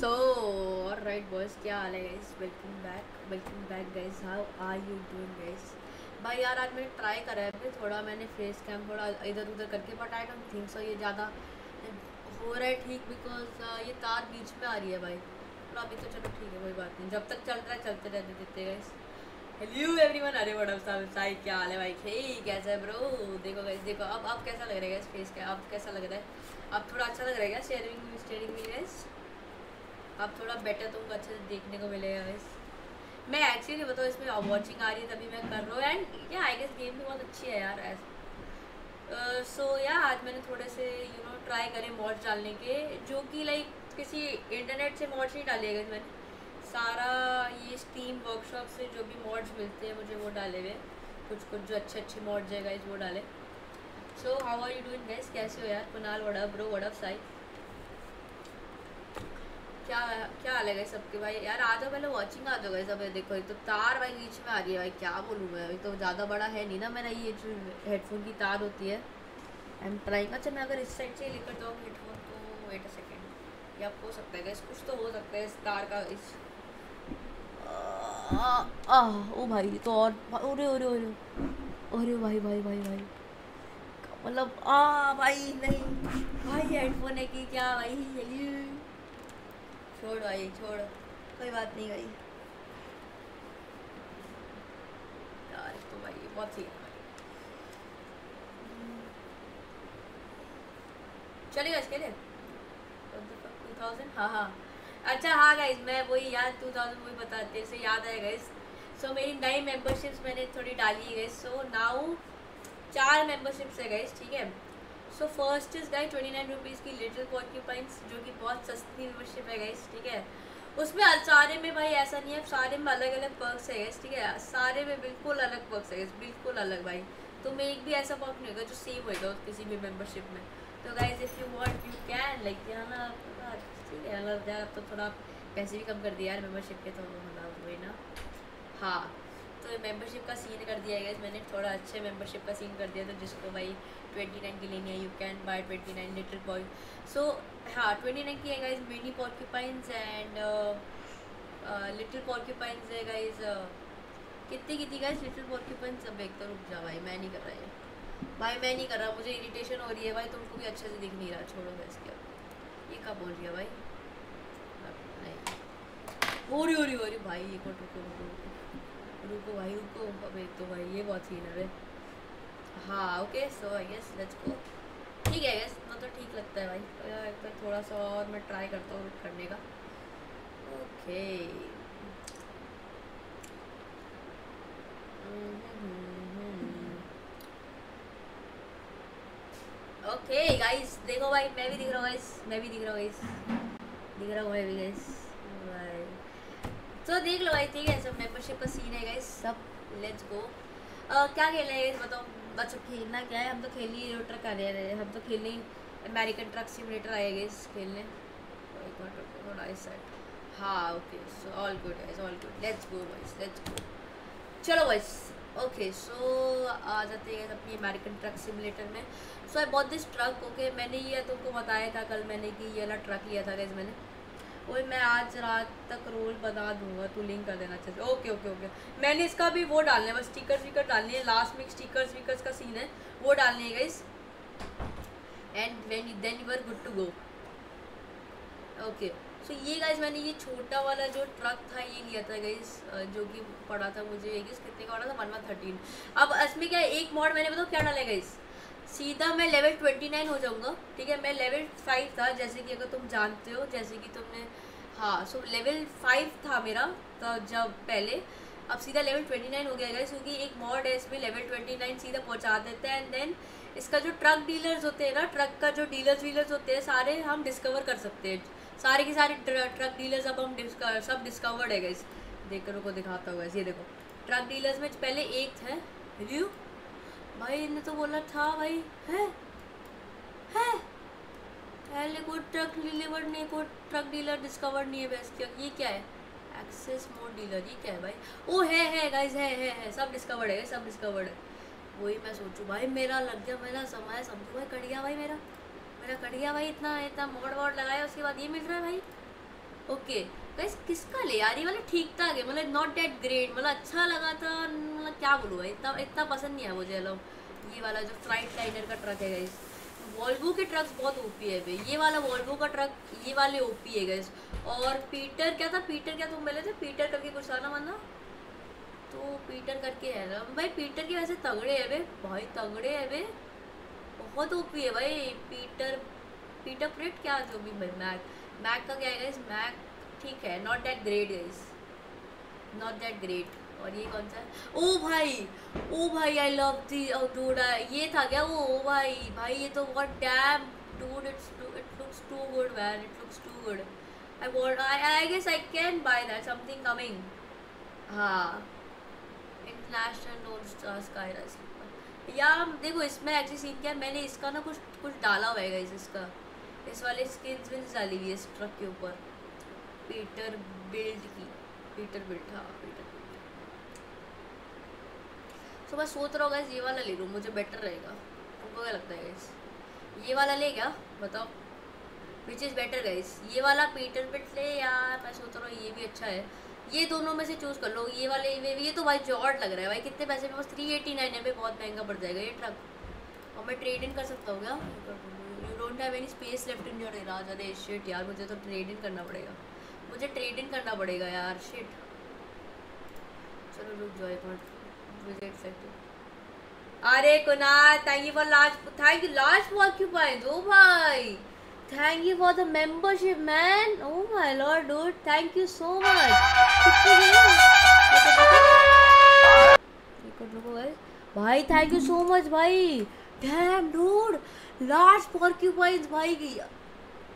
So, alright boys, क्या हाल है guys? Welcome back, welcome back guys. How are you doing guys? भाई यार आज मैंने ट्राई करा है अभी थोड़ा मैंने फेस कैम थोड़ा इधर उधर करके but I don't think so ये ज़्यादा हो रहा है ठीक बिकॉज़ ये तार बीच में आ रही है भाई पर अभी तो चलो ठीक है कोई बात नहीं जब तक चल रहा है चलते रहने देते गाइस हेलो एवरीवन अरे व्हाट अप साई क्या हाल है भाई हे कैसा है ब्रो देखो गाइस देखो अब अब कैसा लग रहा है गाइस फेस का अब कैसा लग रहा है अब थोड़ा अच्छा लग रहा है क्या शेयरिंग स्टेयरिंग में गाइस अब थोड़ा बेटर तुमको अच्छे से देखने को मिलेगा गाइस मैं एक्चुअली बताऊँ, इसमें वॉचिंग आ रही है, तभी मैं कर रहा हूँ. एंड या आई गेस गेम भी बहुत अच्छी है यार सो या आज मैंने थोड़े से यू नो ट्राई करे मॉड्स डालने के, जो कि लाइक किसी इंटरनेट से मॉड्स नहीं डाले गए मैंने. सारा ये स्टीम वर्कशॉप से जो भी मॉड्स मिलते हैं मुझे वो डाले हुए कुछ कुछ जो अच्छे अच्छे मॉड्स है गाइस वो डाले. So how are you doing guys कैसे हो यार? कुनाल वड़ा ब्रो वड़ा साई क्या क्या हाल है सबके भाई? यार आ जाओ पहले वॉचिंग आ जाओ अब देखो ये तो तार भाई बीच में आ रही है भाई क्या बोलूँ मैं? अभी तो ज़्यादा बड़ा है नहीं ना मेरा ये जो हेडफोन की तार होती है। आई एम ट्राइंग अच्छा मैं अगर इस साइड से लेकर जाऊँ हेडफोन तो वेट अ सेकेंड या हो सकता है गाइस कुछ तो हो सकता है इस तार का इस आ, आ, ओ भाई तो और अरे अरे अरे अरे भाई भाई भाई भाई। मतलब आ भाई नहीं। भाई हेडफोन है कि क्या भाई? छोड़ भाई छोड़। कोई बात नहीं भाई। यार तो भाई बहुत ही चलेगा इसके लिए? टू थाउज़ेंड हाँ हाँ। अच्छा हाँ गाइज़ मैं वही याद टू थाउज़ेंड वही बताते से याद आया गाइज़ सो मेरी नई मेंबरशिप्स मैंने थोड़ी डाली है गाइज़ सो नाउ चार मेंबरशिप्स है गाइज़ ठीक है? So first is guys twenty nine rupees की लिटिल पॉक्यूपाइंस जो कि बहुत सस्ती मेंबरशिप है गाइज़ ठीक है? उसमें सारे में भाई ऐसा नहीं है, सारे में अलग अलग पर्क्स है गाइज़ ठीक है? सारे में बिल्कुल अलग पर्क्स है बिल्कुल अलग भाई। तो में एक भी ऐसा पर्क नहीं होगा जो सेम होगा किसी भी मेम्बरशिप में। तो guys if you want you can like ना ठीक है यार अब तो थोड़ा पैसे भी कम कर दिया यार मेंबरशिप के तो ना। हाँ। मेंबरशिप का सीन कर दिया है मैंने थोड़ा अच्छे मेंबरशिप का सीन कर दिया था जिसको भाई ट्वेंटी नाइन की लेनी है. You can buy twenty nine little boy so हाँ ट्वेंटी नाइन की है guys mini porcupines and little porcupines है गाइज़ कितनी की थी गाइज़ लिटिल पॉर्क्यूपाइंस अब एक तो रुक जा भाई. मैं नहीं कर रहा है भाई, मैं नहीं कर रहा. मुझे इरिटेशन हो रही है भाई. तुमको भी अच्छे से दिख नहीं रहा. छोड़ो मैं इसके ये कब बोल रही है भाई? नहीं. हो रही हो रही हो रही. भाई मिनट रुको रुको. रुको भाई रुको अब तो भाई ये बहुत सीन है हाँ okay so I guess let's go ठीक है गेस मतलब ठीक लगता है भाई। एक बार थोड़ा सा और मैं ट्राई करता हूँ करने का। ओके ओके गाइस देखो भाई, मैं भी दिख रहा हूँ गाइस मैं भी दिख रहा हूँ गाइस दिख रहा हूँ, मैं भी गाइस भाई तो देख लो ठीक है, सब मेंबरशिप का सीन है गाइस सब लेट्स गो क्या खेलना है बताओ, बच्चों, खेलना क्या है? हम तो खेलनी हीरो ट्रक आ रहे हैं, हम तो खेलनी अमेरिकन ट्रक सिमुलेटर आए गाइस खेलने. तो हाँ okay so all good guys all good let's go guys let's go चलो गाइस ओके सो आ जाते हैं अपनी अमेरिकन ट्रक सिमुलेटर में. So I bought this truck okay मैंने ये तुमको बताया था कल मैंने कि ये वाला ट्रक लिया था गाइस मैंने. वही मैं आज रात तक रोल बना दूँगा, तू लिंक कर देना चाहिए ओके ओके ओके। मैंने इसका भी वो डालना है, बस स्टिकर विकर डालनी है। लास्ट में स्टिकर विकर्स का सीन है, वो डालने है guys and when then you are good to go okay so ये गाइस मैंने ये छोटा वाला जो ट्रक था, ये लिया था गाइस जो कि पड़ा था मुझे कितने का पड़ा था? वन वन थर्टीन अब इसमें क्या एक मॉड मैंने बताओ क्या डाला गाइस सीधा मैं लेवल ट्वेंटी नाइन हो जाऊँगा, ठीक है? मैं लेवल फाइव था, जैसे कि अगर तुम जानते हो, जैसे कि तुमने हाँ सो लेवल फाइव था मेरा तो जब पहले, अब सीधा लेवल ट्वेंटी नाइन हो गया गाइस क्योंकि एक मॉड है, इसमें लेवल ट्वेंटी नाइन सीधा पहुँचा देते हैं एंड देन इसका जो ट्रक डीलर्स होते हैं ना ट्रक का जो डीलर्स वीलर्स होते हैं, सारे हम डिस्कवर कर सकते हैं। सारे के सारे ट्रक डीलर्स अब हम डिस्कवर सब डिस्कवर्ड है गाइस देख कर को दिखाता हूँ ये देखो। ट्रक डीलर्स में पहले एक थे रिव्यू भाई ने तो बोला था भाई, है? है? पहले कोई ट्रक डिलीवर नहीं, कोई ट्रक डीलर डिस्कवर नहीं है बस क्या? ये क्या है? एक्सेस मोड डीलर ये क्या है भाई? ओ, है है गाइस है है है, सब डिस्कवर्ड है सब डिस्कवर्ड है। वही मैं सोचूं, भाई, मेरा लग गया, मेरा समय, समझो भाई कट गया भाई मेरा। मेरा कट गया भाई, इतना इतना मोड वोड लगाया, उसके बाद ये मिल रहा है भाई। ओके। गाइस किसका ले यार? ये वाला ठीक ठाक है मतलब नॉट डेट ग्रेट मतलब अच्छा लगा था मतलब क्या बोलूँ भाई? इतना इतना पसंद नहीं है मुझे मतलब ये वाला जो फ़्लाइट लाइनर का ट्रक है गाइस वॉल्वो के ट्रक्स बहुत ओपी है भाई। ये वाला वॉल्वो का ट्रक ये वाले ओपी है गाइस और पीटर क्या था? पीटर क्या तुम बोले थे? पीटर करके कुछ था ना माना तो पीटर करके है ना। भाई पीटर के वैसे तगड़े है बे भाई तगड़े है बे बहुत ओपी है भाई। पीटर पीटर प्रिट क्या जो भी भाई मैक का क्या है? मैक ठीक है not that great guys not that great और ये कौन सा? ओ भाई! ओ भाई आई लव दी डूड ये था क्या वो? ओ भाई भाई, ये तो what damn dude it's it looks too good man it looks too good I want I I guess I can buy that something coming हाँ. इंटरनेशनल नोन स्टार स्काई या देखो, इसमें एक्चुअली सीन क्या मैंने इसका ना कुछ कुछ डाला हुआ है इसका. इस वाले स्किन्स में डाली हुई है इस ट्रक के ऊपर। पीटर बिल्ड की। पीटर बिल्ड हाँ पीटर तो मैं सोच रहा हूँ ये वाला ले लूँ मुझे बेटर रहेगा। तुमको क्या लगता है गैस ये वाला ले क्या? बताओ। विच इज़ बेटर गैस ये वाला पीटर पिट ले या मैं सोच रहा हूँ ये भी अच्छा है। ये दोनों में से चूज़ कर लो। ये वाले ये, तो भाई जॉर्ड लग रहा है। भाई कितने पैसे में? बस थ्री एटी नाइन है बहुत महँगा पड़ जाएगा ये ट्रक और मैं ट्रेड इन कर सकता हूँ क्या you don't have any space left in your इलाज अरे शिट यार मुझे तो ट्रेड इन करना पड़ेगा मुझे ट्रेड इन करना पड़ेगा यार शिट चलो रुक जाओ एक मिनट sector. अरे Kunal thank you for large thank you large for occupying ओ भाई thank you for the membership man oh my lord dude thank you so much भाई थैंक यू सो मच भाई damn dude large porcupines भाई गई।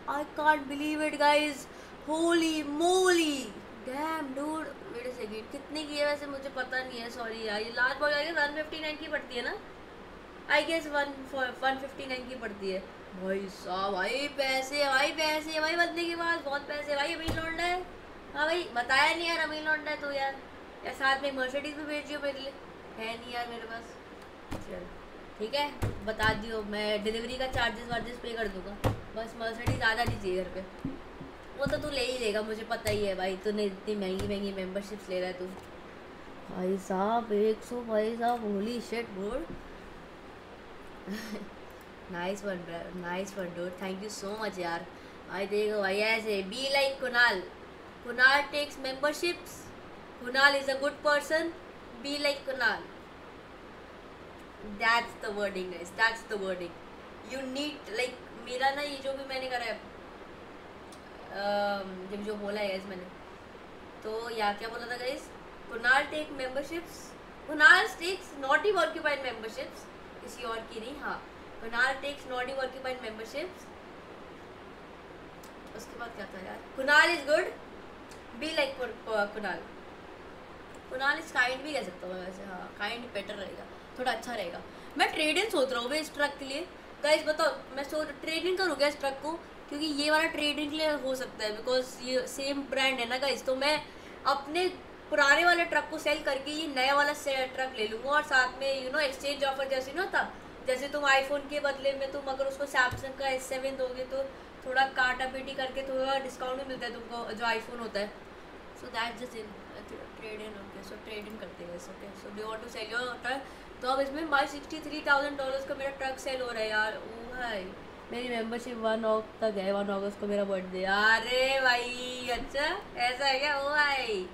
I can't believe it guys holy moly damn dude wait second कितने की है वैसे मुझे पता नहीं है सॉरी यार। ये लास्ट बॉल आई फिफ्टी नाइन की पड़ती है ना? I guess one one fifty nine की पड़ती है। भाई साहब, भाई पैसे भाई पैसे, भाई बंदे के पास बहुत पैसे भाई अमीर लौंडा है। हाँ भाई, बताया नहीं यार अमीर लौंडा है तो यार। या साथ में मर्सिडीज भी भेजियो मेरे लिए। है नहीं यार मेरे पास। चल। ठीक है? बता दियो, मैं डिलीवरी का चार्जेस वार्जेस पे कर दूँगा। बस मर्सिडीज ज़्यादा नहीं चाहिए घर पे। वो तो तू ले ही लेगा, मुझे पता ही है भाई। तूने इतनी महँगी महँगी मेंबरशिप्स ले रहा है तू। भाई साहब, एक सौ भाई साहब holy shit board nice one nice one door thank you so much यार। भाई देखो भाई, ऐसे be like Kunal? Kunal takes memberships Kunal is a good person be like Kunal? That's the wording guys that's the wording you need like मेरा ना ये जो भी मैंने करा है जब जो बोला है मैंने तो या क्या बोला था guys Kunal take memberships Kunal takes not even occupied memberships किसी और की नहीं? हाँ. Kunal takes not even occupied memberships उसके बाद क्या था यार? Kunal is good be like Kunal Kunal is kind भी कह सकता हूँ वैसे हाँ. काइंड बेटर रहेगा. थोड़ा अच्छा रहेगा। मैं ट्रेडिंग सोच रहा हूँ भाई इस ट्रक के लिए। गाइस बताओ, मैं सोच ट्रेडिंग करूँगा इस ट्रक को? क्योंकि ये वाला ट्रेडिंग के लिए हो सकता है बिकॉज़ ये सेम ब्रांड है ना गाइस तो मैं अपने पुराने वाले ट्रक को सेल करके ये नया वाला ट्रक ले लूँगा और साथ में यू नो एक्सचेंज ऑफ़र जैसे ना था जैसे तुम आईफोन के बदले में तुम अगर उसको सैमसंग का एस सेवन दोगे तो थोड़ा काटा पीटी करके थोड़ा डिस्काउंट भी मिलता है तुमको, जो आईफोन होता है। So that just in trading okay so trading करते हैं okay so do want to sell your तो अब इसमें buy sixty three thousand dollars का मेरा ट्रक सेल हो रहा है यार। ओ भाई, मेरी मेंबरशिप वन ऑफ़ तक है वन अगस्त को मेरा बर्थडे अरे भाई अच्छा ऐसा है क्या? ओ भाई।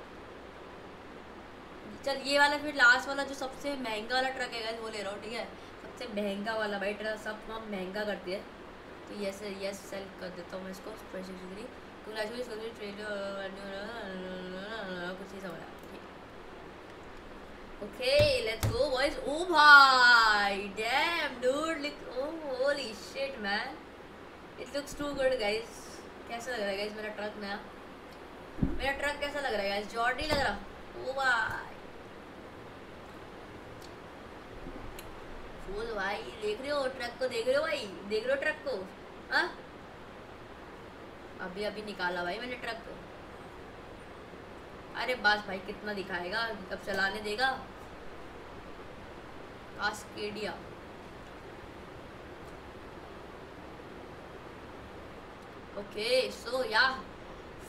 चल, ये वाला फिर लास्ट वाला जो सबसे महँगा वाला ट्रक है, वो ले रहा हूँ, ठीक है? सबसे महँगा वाला, भाई ट्रक सब हम महँगा करती है। तो ये से यस सेल कर देता हूँ मैं इसको स्पेसिफिकली कुछ ही समझ Okay, let's go, boys. Oh, bhai, damn, dude, look, oh, holy shit, man. It looks too good, guys. कैसा लग रहा है guys मेरा ट्रक नया? मेरा ट्रक कैसा लग रहा है guys? जॉर्डी लग रहा? ओ भाई फूल भाई देख रहे हो ट्रक को देख रहे हो भाई देख रहे हो ट्रक को? हाँ? अभी अभी निकाला भाई मैंने ट्रक को। अरे बस भाई, कितना दिखाएगा? कब चलाने देगा? कास्केडिया ओके सो या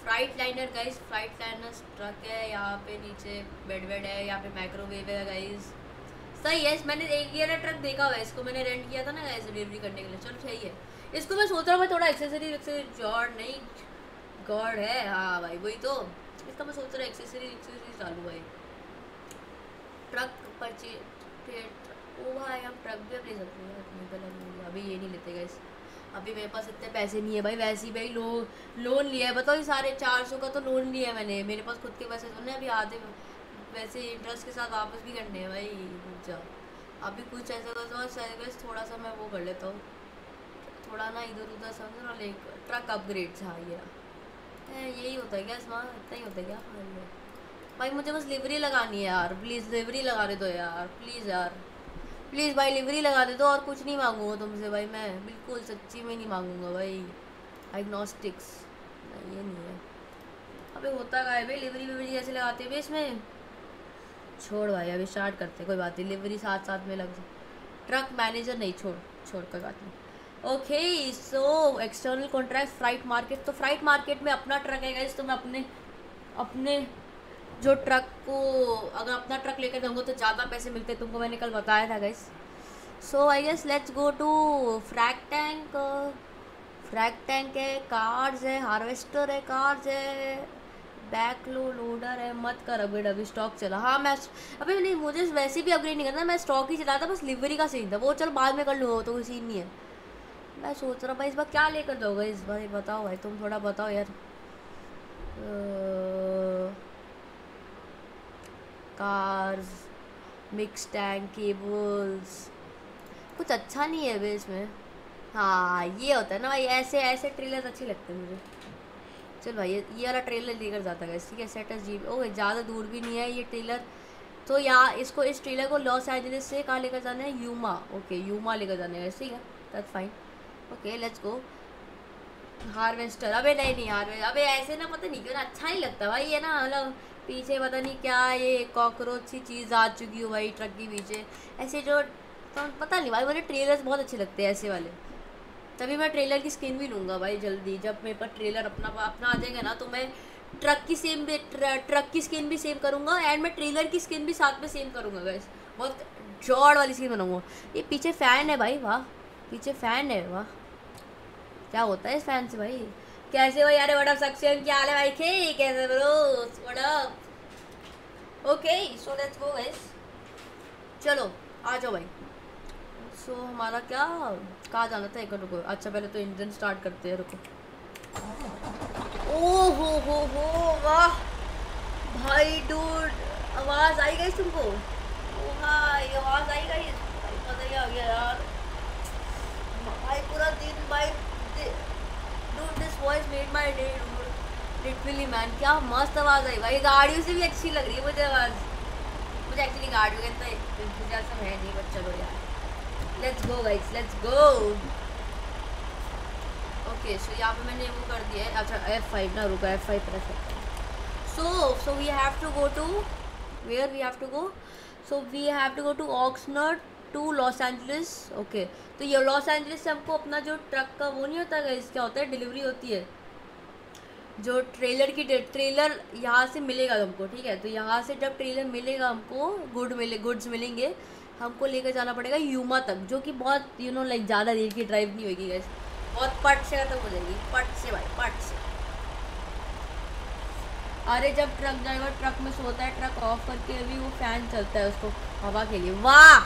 freight liner guys freight liner truck है, यहाँ पे नीचे बेड वेड है, यहाँ पे माइक्रोवेव है गाइस सही है मैंने एक ये ट्रक देखा हुआ है, इसको मैंने रेंट किया था ना गाइस डिलीवरी करने के लिए। चलो, सही है। इसको मैं सोच रहा हूँ, मैं थोड़ा एक्सेसरी जॉर्ड नहीं, गॉड है। हाँ भाई, वही तो। इसका मैं सोच रहा हूँ एक्सेसरी एक्सेसरी चालू भाई ट्रक परचेज ओ भाई, हम ट्रक भी अब ले सकते हैं। अभी ये नहीं लेते गए अभी मेरे पास इतने पैसे नहीं है भाई। वैसे ही भाई लोन लोन लिया है। बताओ ये साढ़े चार सौ का तो लोन लिया है मैंने। मेरे पास खुद के पैसे तो नहीं अभी आधे वैसे इंटरेस्ट के साथ वापस भी करने हैं भाई। जा। अभी कुछ ऐसा करता तो थोड़ा सा मैं वो कर लेता हूँ। थोड़ा ना इधर उधर समझो ना ले ट्रक अपग्रेड हाँ ये यही होता है क्या इसमें इतना ही होता है क्या? हाँ भाई, मुझे बस लिवरी लगानी है यार। प्लीज़ लिवरी लगा दे दो यार। प्लीज़ यार। प्लीज़ भाई लिवरी लगा दे दो और कुछ नहीं मांगूँगा तुमसे भाई मैं। बिल्कुल सच्ची में नहीं मांगूँगा भाई। आइग्नोस्टिक्स ये नहीं है। अबे, होता का है भाई? लिवरी विवरी कैसे लगाते हैं इसमें? छोड़ भाई, अभी स्टार्ट करते कोई बात नहीं। लिवरी साथ साथ में लग ट्रक मैनेजर नहीं, छोड़। छोड़, कोई बात नहीं। Okay so external contract freight market तो फ्राइट मार्केट में अपना ट्रक है गाइस तो मैं अपने अपने जो ट्रक को, अगर अपना ट्रक लेकर जाऊँगा तो ज़्यादा पैसे मिलते तुमको मैंने कल बताया था guys so I guess let's go to frac tank frac tank है कार्स है हार्वेस्टर है कार्स है बैक लो लोडर है, मत कर अपग्रेड अभी स्टॉक चला। हाँ मैं अभी नहीं, मुझे वैसे भी अपग्रेड नहीं करना, मैं स्टॉक ही चला था बस लिवरी का सीन था, वो चलो बाद में कर लूँगा तो सीन नहीं है। मैं सोच रहा हूँ, भाई इस बार क्या लेकर दोगे इस बार बताओ भाई, तुम थोड़ा बताओ यार। कार्स मिक्स टैंक केबल्स कुछ अच्छा नहीं है भाई इसमें। हाँ ये होता है ना भाई, ऐसे ऐसे ट्रेलर अच्छे लगते हैं मुझे। चल भाई, ये ये वाला ट्रेलर लेकर जाता है ठीक है? सेटस जी ओके ज़्यादा दूर भी नहीं है ये ट्रेलर तो यहाँ, इसको, इस ट्रेलर को लॉस एंजलिस से कहाँ लेकर जाना है? यूमा ओके यूमा लेकर जाना है ठीक है? That's fine okay let's go harvester अबे नहीं नहीं हार्वेस्टर अबे ऐसे ना पता नहीं क्यों ना अच्छा नहीं लगता भाई, ये ना मतलब पीछे पता नहीं क्या ये कॉकरोच सी चीज़ आ चुकी हो भाई ट्रक के पीछे। ऐसे जो तो पता नहीं भाई, मुझे ट्रेलर्स बहुत अच्छे लगते हैं ऐसे वाले। तभी मैं ट्रेलर की स्किन भी लूँगा भाई जल्दी, जब मेरे पास ट्रेलर अपना अपना आ जाएगा ना तो मैं ट्रक की सेम भी ट्रक की स्किन भी सेम करूँगा एंड मैं ट्रेलर की स्किन भी साथ में सेम करूँगा गैस बहुत जॉड वाली स्किन बनाऊँगा। ये पीछे फ़ैन है भाई, वाह, पीछे फ़ैन है, वाह। क्या होता है इस फ़ैन से भाई? कैसे भाई? अरे व्हाट सक्सेन क्या हाल है भाई? खे कैसे bro what okay so let's go guys चलो आ जाओ भाई. सो so, हमारा क्या? कहाँ जाना था? एक रुको. अच्छा पहले तो इंजन स्टार्ट करते हैं रुको. ओ हो हो हो वाह. भाई डूड आवाज़ आई गई तुमको? ओ भाई आवाज़ आई गई ही आ गया यार. भाई पूरा दिन भाई made my day dude literally man क्या मस्त आवाज़ आई भाई। गाड़ियों से भी अच्छी लग रही है मुझे आवाज़। मुझे एक्चुअली गाड़ियों का इतना इंतज़ाम है नहीं बट चलो यार। Let's go guys let's go okay so यहाँ पे मैंने वो कर दिया है। अच्छा एफ़ फाइव ना, रुका F five press so so we have to go to where we have to go so we have to go to Oxnard to Los Angeles okay तो ये लॉस एंजलिस से हमको अपना जो ट्रक का वो नहीं होता गाइस क्या होता है? डिलीवरी होती है। जो ट्रेलर की ट्रेलर यहाँ से मिलेगा हमको ठीक है? तो यहाँ से जब ट्रेलर मिलेगा हमको गुड मिले गुड्स मिलेंगे, हमको लेकर जाना पड़ेगा यूमा तक, जो कि बहुत यू नो लाइक ज़्यादा देर की ड्राइव नहीं होगी गैस बहुत पट से खत्म हो जाएगी, पट से भाई, पट से। अरे जब ट्रक ड्राइवर ट्रक में सोता है ट्रक ऑफ़ करके अभी वो फ़ैन चलता है उसको, हवा के लिए। वाह!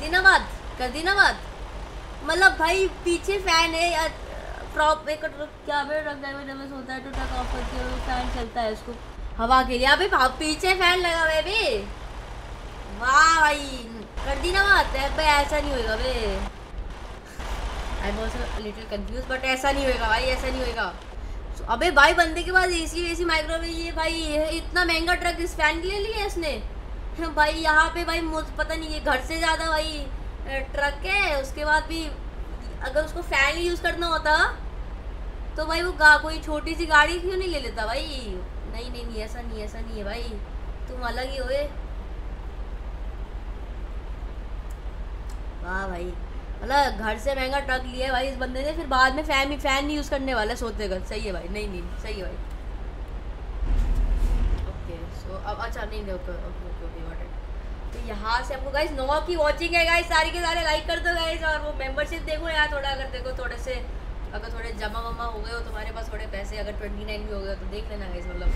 कर दी बात कर दी ना बात मतलब भाई पीछे फ़ैन है या प्रॉप एक क्या मेरे ट्रक ड्राइवर जब सोता है ट्रक ऑफ़ करके वो फ़ैन चलता है उसको। हवा के लिए। अभी पीछे फ़ैन लगा हुआ है बे वाह भाई कर दी ना बात है भाई ऐसा नहीं होएगा बे I also little confuse but ऐसा नहीं होएगा भाई ऐसा नहीं होएगा। So, अबे भाई बंदे के पास एसी वेसी माइक्रोवेव ये भाई ये इतना महँगा ट्रक इस फ़ैन के लिए लिया इसने? भाई, यहाँ पे भाई मुझ- पता नहीं, ये घर से ज़्यादा भाई ट्रक है। उसके बाद भी अगर उसको फ़ैन ही यूज़ करना होता तो भाई वो गा, कोई छोटी सी गाड़ी क्यों नहीं ले लेता भाई? नहीं नहीं नहीं, ऐसा नहीं ऐसा नहीं है भाई। तुम अलग ही होए वाह भाई मतलब घर से महँगा ट्रक लिया है भाई इस बंदे ने, फिर बाद में फ़ैन फ़ैन नहीं यूज़ करने वाला है सोते घर सही है भाई, नहीं नहीं, सही है भाई। अब अच्छा नहीं ओके ओके ओके गॉट तो यहाँ से हमको गाइस नौ की वॉचिंग है गाइस सारी के सारे लाइक कर दो गाइस और वो मेंबरशिप देखो यार, थोड़ा अगर देखो, थोड़े से, अगर थोड़े जमा वमा हो गए हो, तुम्हारे पास थोड़े पैसे, अगर ट्वेंटी नाइन भी हो गए तो देख लेना गाइस मतलब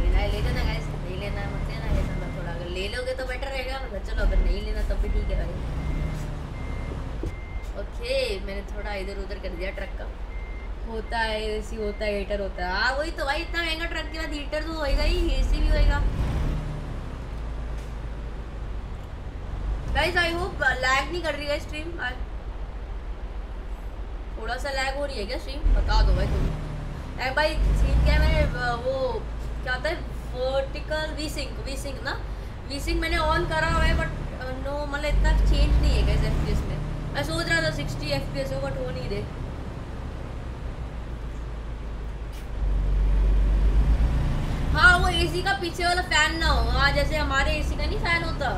लेना है, ले लेना गाइस नहीं लेना है, मत लेना गाइस मतलब थोड़ा, अगर ले लोगे तो बेटर रहेगा मतलब चलो, अगर नहीं लेना, तब भी ठीक है, भाई. ओके मैंने थोड़ा इधर उधर कर दिया ट्रक का. होता है एसी होता है हीटर होता है। हाँ वही तो भाई, इतना महँगा ट्रक के बाद हीटर तो होएगा ही एसी भी होएगा। गाइस आई होप लैग नहीं कर रही है स्ट्रीम थोड़ा सा लैग हो रही है क्या स्ट्रीम बता दो भाई तुम। ए भाई सीन क्या मैंने वो, क्या होता है? Vertical V sync V sync ना? वी सिंक मैंने ऑन करा हुआ है बट नो मतलब इतना चेंज नहीं है गाइस एफपीएस में। मैं सोच रहा था सिक्सटी एफपीएस हो बट हो नहीं रहे हाँ वो एसी का पीछे वाला फ़ैन ना हो। हाँ जैसे हमारे एसी का नहीं फ़ैन होता।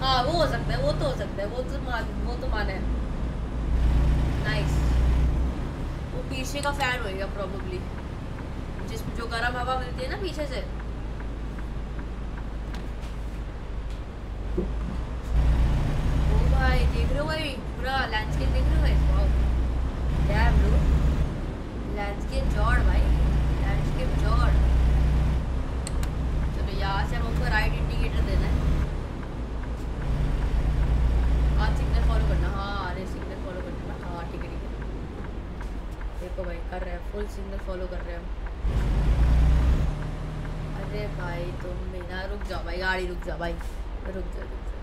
हाँ वो हो सकता है, वो तो हो सकता है, वो तो मान, वो तो माना। है नाइस वो पीछे का फ़ैन होएगा प्रोबेबली जिस जो गर्म हवा मिलती है ना पीछे से। ओ भाई, देख रहे हो भाई? पूरा लैंडस्केप देख रहे हो भाई? डैम ब्रो लैंडस्केप जॉड़ भाई। लैंडस्केप चलो यहाँ से हमको राइट इंडिकेटर देना है। हाँ सिग्नल फॉलो करना हाँ अरे सिग्नल फॉलो करना हाँ ठीक है ठीक है। देखो भाई, कर रहे हैं फुल सिग्नल फॉलो कर रहे हैं। अरे भाई, तुम बिना, रुक जाओ भाई, गाड़ी रुक जाओ भाई, रुक जाओ रुक जाओ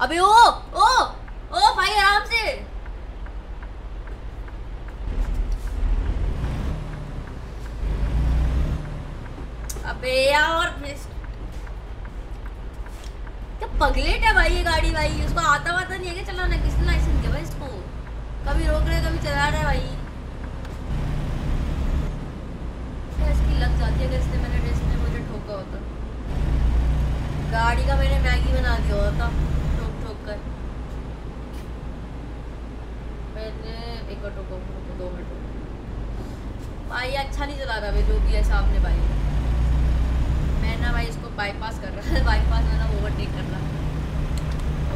अबे ओ ओ ओ, भाई, आराम से। क्या पगलेट है भाई ये गाड़ी भाई? उसको आता वाता नहीं है क्या चलाना? किसने लाइसेंस दिया भाई इसको? कभी रोक रहा, कभी चला रहा भाई। इसकी लग जाती है मैंने मुझे ठोका होता? गाड़ी का मैंने मैगी बना दिया होता ठोक ठोक कर। मैंने एक दो। भाई अच्छा नहीं चला रहा भाई, जो भी है सामने भाई। मैं ना भाई इसको बाईपास कर रहा है बाईपास में ना ओवरटेक कर रहा। है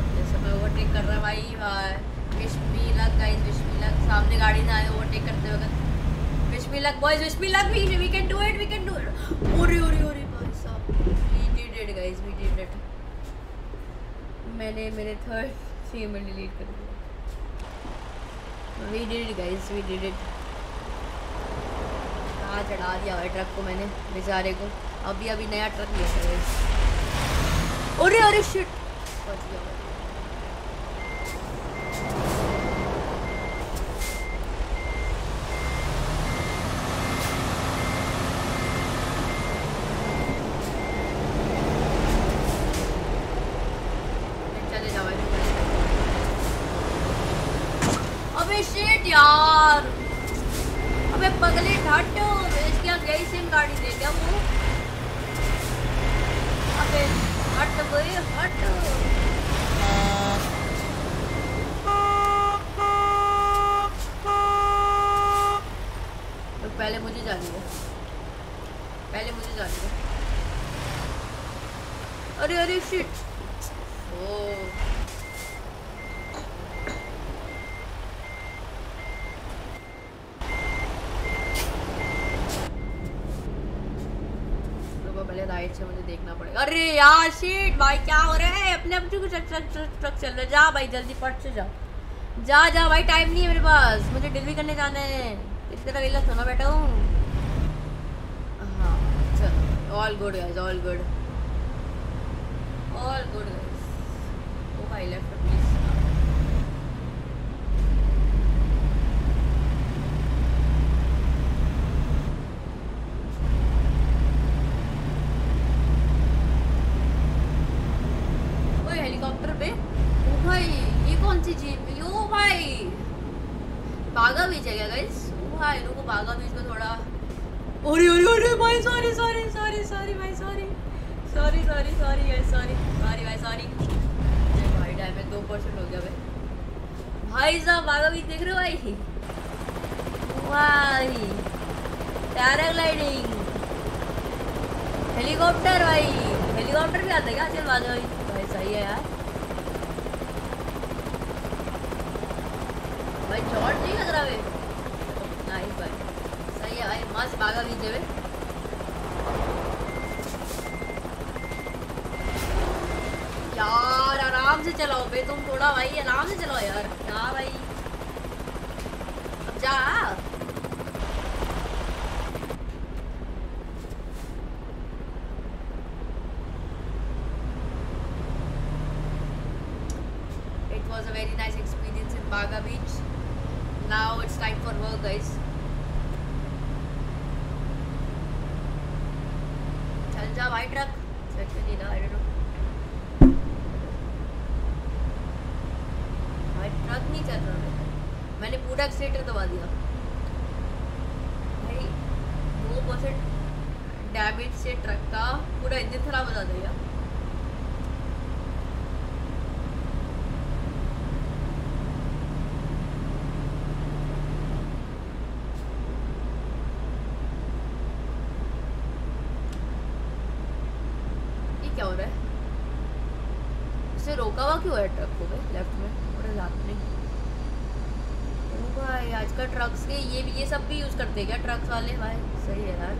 ओके सो मैं ओवरटेक कर रहा भाई wish me luck guys luck सामने गाड़ी ना आए ओवरटेक करते वक्त। Wish luck boys wish luck we we can do it we can do it ओरे ओरे ओरे भाई साहब we did it guys we did it मैंने मेरे थर्ड सी में डिलीट कर दिया। We did it guys we did it यहाँ चढ़ा दिया भाई ट्रक को मैंने, बेचारे को। अभी अभी नया ट्रक था अरे अरे शिट बच गया भाई। चले जाओ भाई अबे शिट यार अबे पगले ढाटो इसके यहाँ गई सिम गाड़ी दे क्या वो अबे हट गई हट तो पहले मुझे जानी है पहले मुझे जानी है अरे अरे शिट ओ रुको पहले राइट से मुझे देखना पड़ेगा अरे यार शीट भाई, क्या हो रहा है? अपने अपने को ट्रक ट्रक ट्रक ट्रक चल रहा जा भाई, जल्दी पट से जा। जा जा, भाई टाइम नहीं है मेरे पास। मुझे डिलीवरी करने जाना है। इस तरह वेला सोना बैठा हूँ। हाँ चलो। All good guys all good all good guys ओ भाई लेफ़्ट प्लीज़ ओए हेलीकॉप्टर पे ओ भाई ये कौन सी जीप यो भाई बागा बीच है क्या गाइस ओ भाई रुको बागा बीच में थोड़ा ओरे ओरे ओरे भाई सॉरी सॉरी सॉरी सॉरी भाई sorry sorry sorry sorry guys sorry sorry भाई सॉरी भाई डैमेज दो परसेंट हो गया भाई भाई साहब बागा बीच देख रहे हो भाई भाई पैराग्लाइडिंग हेलीकॉप्टर भाई हेलीकॉप्टर भी आता है क्या? चल बाजू भाई भाई, सही है यार। भाई शॉर्ट नहीं लग रहा नाइस भाई, सही है भाई, मस्त भागा बीच में। यार, आराम से चलाओ बे तुम थोड़ा भाई, आराम से चलाओ यार। क्या भाई। अब जा It was a very nice experience in Baga Beach. Now it's time for work, guys. चल जा भाई ट्रक चल नहीं ना आई डोंट नो भाई ट्रक नहीं चल रहा है मैंने पूरा एक्सीटर दबा दिया भाई दो परसेंट डैमेज से ट्रक का पूरा इंजन खराब हो जाता है ये क्या हो रहा है? इसे रोका हुआ क्यों है ट्रक को भाई? लेफ़्ट में? थोड़ा रात में भाई, आजकल ट्रक्स के ये भी ये सब भी यूज़ करते क्या ट्रक्स वाले? भाई, सही है यार।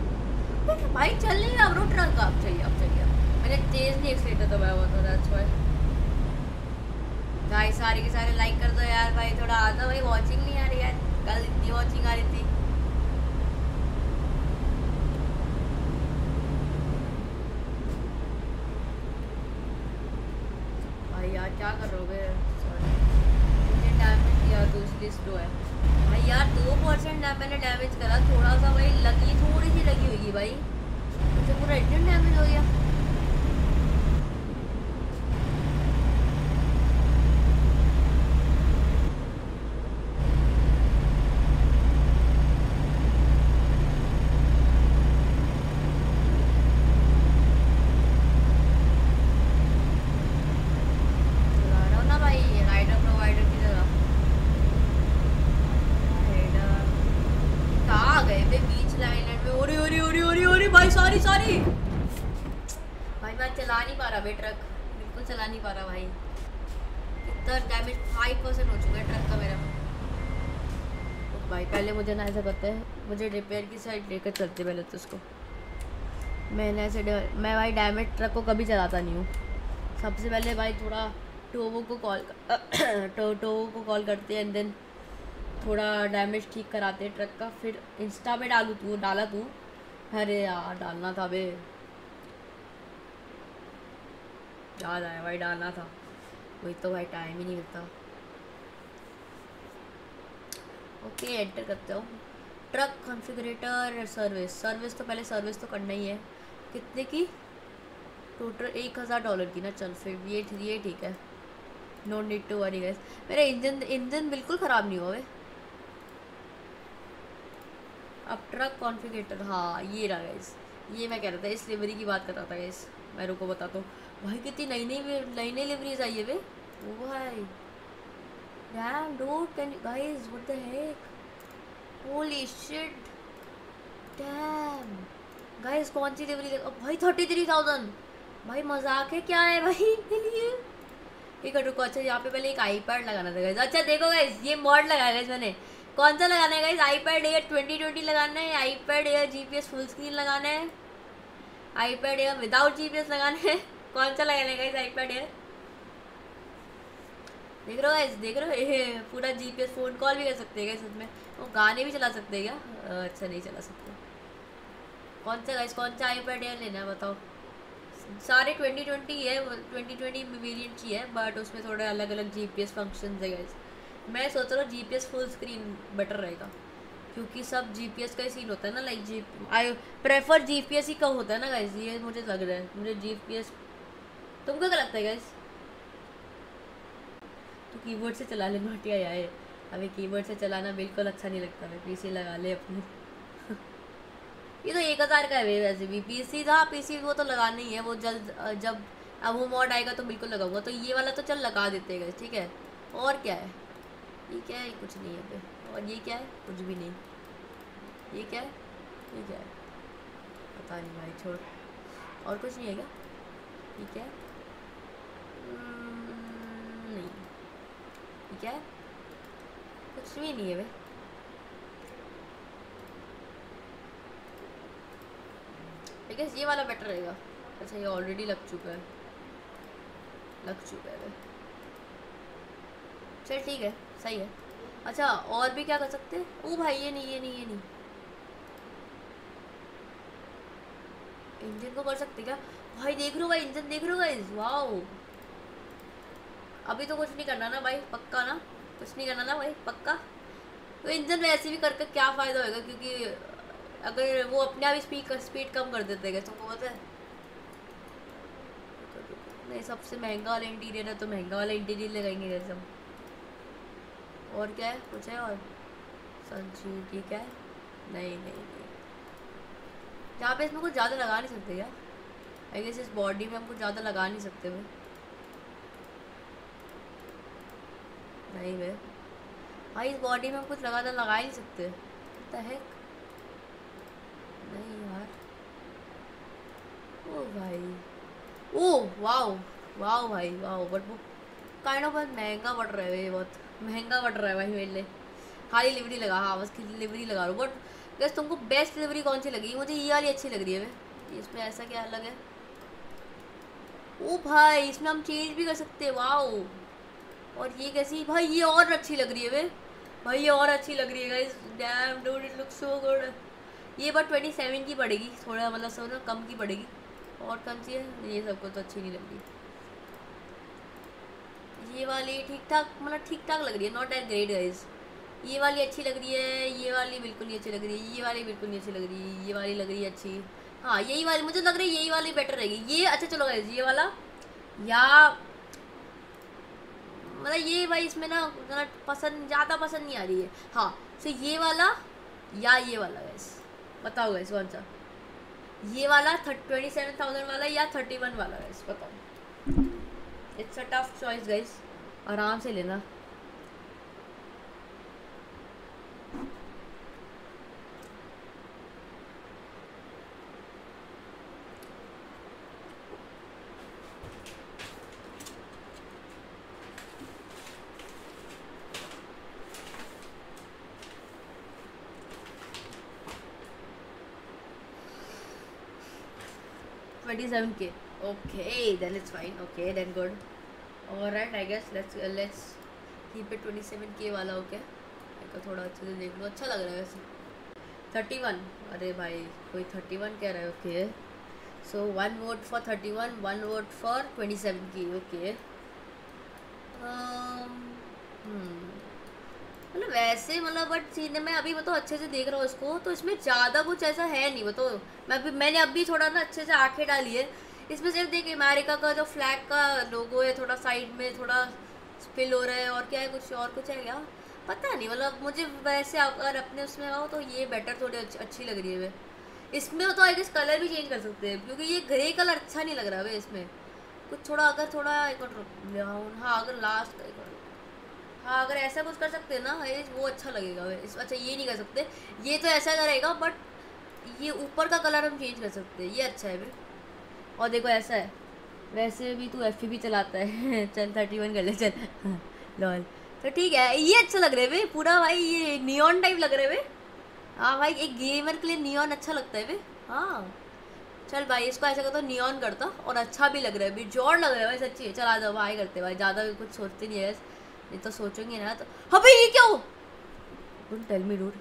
भाई, चल नहीं रहा ब्रो ट्रक आप चाहिए आप चाहिए मैंने तेज़ नहीं एक्सीटर दबाया हुआ था दैट्स व्हाई भाई, सारे के सारे लाइक कर दो यार, भाई, थोड़ा आता भाई वॉचिंग नहीं आ रही यार। कल इतनी वॉचिंग आ रही थी भाई यार क्या करोगे सॉरी मुझे डैमेज किया तो इसलिए स्लो है भाई यार दो परसेंट मैंने डैमेज करा थोड़ा सा भाई लगी थोड़ी सी लगी होगी भाई मुझे पूरा इंजन डैमेज हो गया चला रहा हूँ ना भाई राइडर प्रोवाइडर की तरह राइडर कहाँ आ गए बे बीच आइलैंड में ओरे ओरे ओरे ओरे ओरे भाई सॉरी सॉरी भाई मैं चला नहीं पा रहा बे ट्रक बिल्कुल चला नहीं पा रहा भाई कितना डैमेज फाइव परसेंट हो चुका है ट्रक का मेरा तो मुझे ऐसा करते हैं, मुझे रिपेयर की साइड लेकर चलते पहले तो उसको। मैंने ऐसे मैं भाई डैमेज ट्रक को कभी चलाता नहीं हूँ। सबसे पहले भाई थोड़ा टोवो को कॉल टो, टोवो को कॉल करते हैं एंड देन थोड़ा डैमेज ठीक कराते हैं ट्रक का। फिर इंस्टा पे डालू तू, डाला तू। अरे यार, डालना था बे। याद आया भाई, डालना था। वही तो भाई टाइम ही नहीं मिलता। ओके, एंटर करते हो। Truck configurator, service. सर्विस तो पहले सर्विस तो करना ही है। कितने की? टोटल एक हज़ार डॉलर की ना। चल फिर, ये ये ठीक है। No need to worry guys मेरा इंजन इंजन बिल्कुल ख़राब नहीं हुआ अब ट्रक कॉन्फ़िगरेटर हाँ ये रहा गैस ये मैं कह रहा था, इस लिवरी की बात कर रहा था गैस मैं रुको, बताता हूँ। भाई, कितनी नई नई नई नई लिवरीज आई है वे। वो भाई। Damn, dude, can you guys, what the heck? Holy shit. Damn. Guys कौन सी डिलीवरी लगा भाई थर्टी थ्री थाउज़ेंड भाई मज़ाक है क्या है भाई? लिए? एक रुको अच्छा यहाँ पे पहले एक आईपैड लगाना था गाइस अच्छा देखो गाइस ये मॉड लगाया गाइस मैंने. कौन सा लगाना है guys iPad air twenty twenty लगाना है iPad air GPS full screen लगाना है आईपैड एयर विदाउट जीपीएस लगाना है. कौन सा लगाना है गाइस आईपैड एयर देख रहे हो देख रहे हो? ये पूरा जीपीएस फ़ोन कॉल भी कर सकते हैं इसमें। वो गाने भी चला सकते हैं क्या? अच्छा नहीं चला सकते। कौन सा गाइस कौन सा आईपैड एयर लेना है बताओ? सारे ट्वेंटी ट्वेंटी है ट्वेंटी ट्वेंटी वेरियंट की है बट उसमें थोड़े अलग अलग जी पी एस फ़ंक्शन है गाइस मैं सोच रहा हूँ G P S full screen better रहेगा, क्योंकि सब जी पी एस का ही सीन होता है ना like G I prefer G P S ही कम होता है ना गाइस ये मुझे लग रहा है। मुझे जी पी एस तुमको क्या लगता है गाइस तो कीबोर्ड से चला ले नोटिया आए अभी कीबोर्ड से चलाना बिल्कुल अच्छा नहीं लगता, मैं पीसी लगा ले अपने। ये तो एक हज़ार का है वैसे भी। पीसी था पीसी वो तो लगाना ही है, वो जल्द जब, अब वो मॉड आएगा तो बिल्कुल लगाऊँगा। तो ये वाला तो चल लगा देते हैं ठीक है? और क्या है? ये क्या है? कुछ नहीं है पे और ये क्या है? कुछ भी नहीं। ये क्या है? ये क्या है? पता नहीं भाई, छोड़। और कुछ नहीं है क्या? क्या है? नहीं। क्या है कुछ भी नहीं है वे आई ये वाला बेटर रहेगा। अच्छा ये ऑलरेडी लग चुका है। लग चुका है चल, ठीक है। सही है। अच्छा और भी क्या कर सकते हैं? ओ भाई, ये नहीं ये नहीं ये नहीं। इंजन को कर सकते क्या? भाई, देख लो भाई इंजन देख लो भाई वाओ अभी तो कुछ नहीं करना ना भाई, पक्का ना? कुछ नहीं करना ना भाई, पक्का? तो इंजन वैसे भी करके क्या फ़ायदा होगा क्योंकि अगर वो अपने आप स्पीड स्पीड कम कर देते हैं तुमको पता है। नहीं, सबसे महँगा वाला इंटीरियर है तो महँगा वाला इंटीरियर लगाएँगे जैसे हम। और क्या है? कुछ है और? संजू ठीक है? नहीं नहीं नहीं। यहाँ पे इसमें कुछ ज़्यादा लगा नहीं सकते क्या? आई गेस इस बॉडी में हम कुछ ज़्यादा लगा नहीं सकते भाई। नहीं वे भाई, इस बॉडी में कुछ लगा तो लगा ही सकते। है नहीं यार। ओ भाई। ओ, वाओ वाओ भाई, वाओ बट वो काइंड ऑफ़ महँगा पड़ रहा है बहुत महँगा पड़ रहा है भाई मेरे लिए। खाली लिवरी लगा हाँ बस लिवरी लगा रहा बट गैस तुमको बेस्ट लिवरी कौन सी लगी? मुझे ये वाली अच्छी लग रही है वे इसमें ऐसा क्या अलग है? ओ भाई, इसमें हम चेंज भी कर सकते हैं, वाओ। और ये कैसी? भाई, ये और अच्छी लग रही है वे भाई, ये और अच्छी लग रही है damn dude it look so good ये बार ट्वेंटी सेवन की पड़ेगी, थोड़ा मतलब सब ना कम की पड़ेगी। और कौन सी है? ये सबको तो अच्छी नहीं लग। रही ये वाली ठीक ठाक मतलब ठीक ठाक लग रही है नॉट एट ग्रेट गाइज़ ये वाली अच्छी लग रही है, ये वाली बिल्कुल नहीं अच्छी लग रही है, ये वाली बिल्कुल नहीं अच्छी लग रही है, ये वाली लग रही है अच्छी। हाँ यही वाली, मुझे लग रही है यही वाली बेटर रहेगी। ये अच्छा चलो गाइज़ ये वाला। या मतलब ये भाई इसमें ना ज़रा पसंद, ज़्यादा पसंद नहीं आ रही है। हाँ तो ये वाला या ये वाला वैस बताओ वैस कौन सा? ये वाला ट्वेंटी सेवन थाउज़ेंड वाला या थर्टी वन वाला वैस बताओ। It's a tough choice guys आराम से लेना। 27k okay then it's fine. Okay then good. All right i guess let's uh, let's keep it 27k wala okay? i का थोड़ा अच्छे से देख लो अच्छा लग रहा है वैसे। थर्टी वन अरे भाई कोई थर्टी वन कह रहा है okay so one vote for thirty one one vote for twenty seven की ओके मतलब वैसे मतलब बट सीन मैं अभी मतलब अच्छे से देख रहा हूँ इसको तो इसमें ज़्यादा कुछ ऐसा है नहीं तो मैं अभी मैंने अभी थोड़ा ना अच्छे से आँखें डाली है। इसमें सिर्फ़ देखिए अमेरिका का जो फ्लैग का लोगो है थोड़ा साइड में थोड़ा स्पिल हो रहा है और क्या है कुछ और कुछ है क्या? पता नहीं मतलब मुझे वैसे अगर अपने उसमें आओ तो ये बेटर थोड़ी अच्छी, लग रही है वे इसमें तो आई गेस कलर भी चेंज कर सकते हैं क्योंकि ये ग्रे कलर अच्छा नहीं लग रहा है इसमें। कुछ थोड़ा अगर थोड़ा एक ब्राउन हाँ अगर लास्ट हाँ अगर ऐसा कुछ कर सकते हैं ना, ये वो अच्छा लगेगा। इस अच्छा ये नहीं कर सकते। ये तो ऐसा करेगा बट ये ऊपर का कलर हम चेंज कर सकते हैं। ये अच्छा है फिर। और देखो, ऐसा है। वैसे भी तू एफ़ भी चलाता है। चल थर्टी वन कर ले, चल। लॉल तो ठीक है, ये अच्छा लग रहा है भाई पूरा भाई, ये नियॉन टाइप लग रहा है भाई हाँ भाई, एक गेमर के लिए नियॉन अच्छा लगता है वे हाँ। चल भाई, इसको ऐसा करता नियॉन करता और अच्छा भी लग रहा है। भी ज़ोर लग रहा है भाई, सच्ची। चल, आ जाओ भाई करते भाई। ज़्यादा कुछ सोचते नहीं है नहीं तो सोचेंगे ना तो। हाँ भाई, ये क्या हो? टेल मी डूड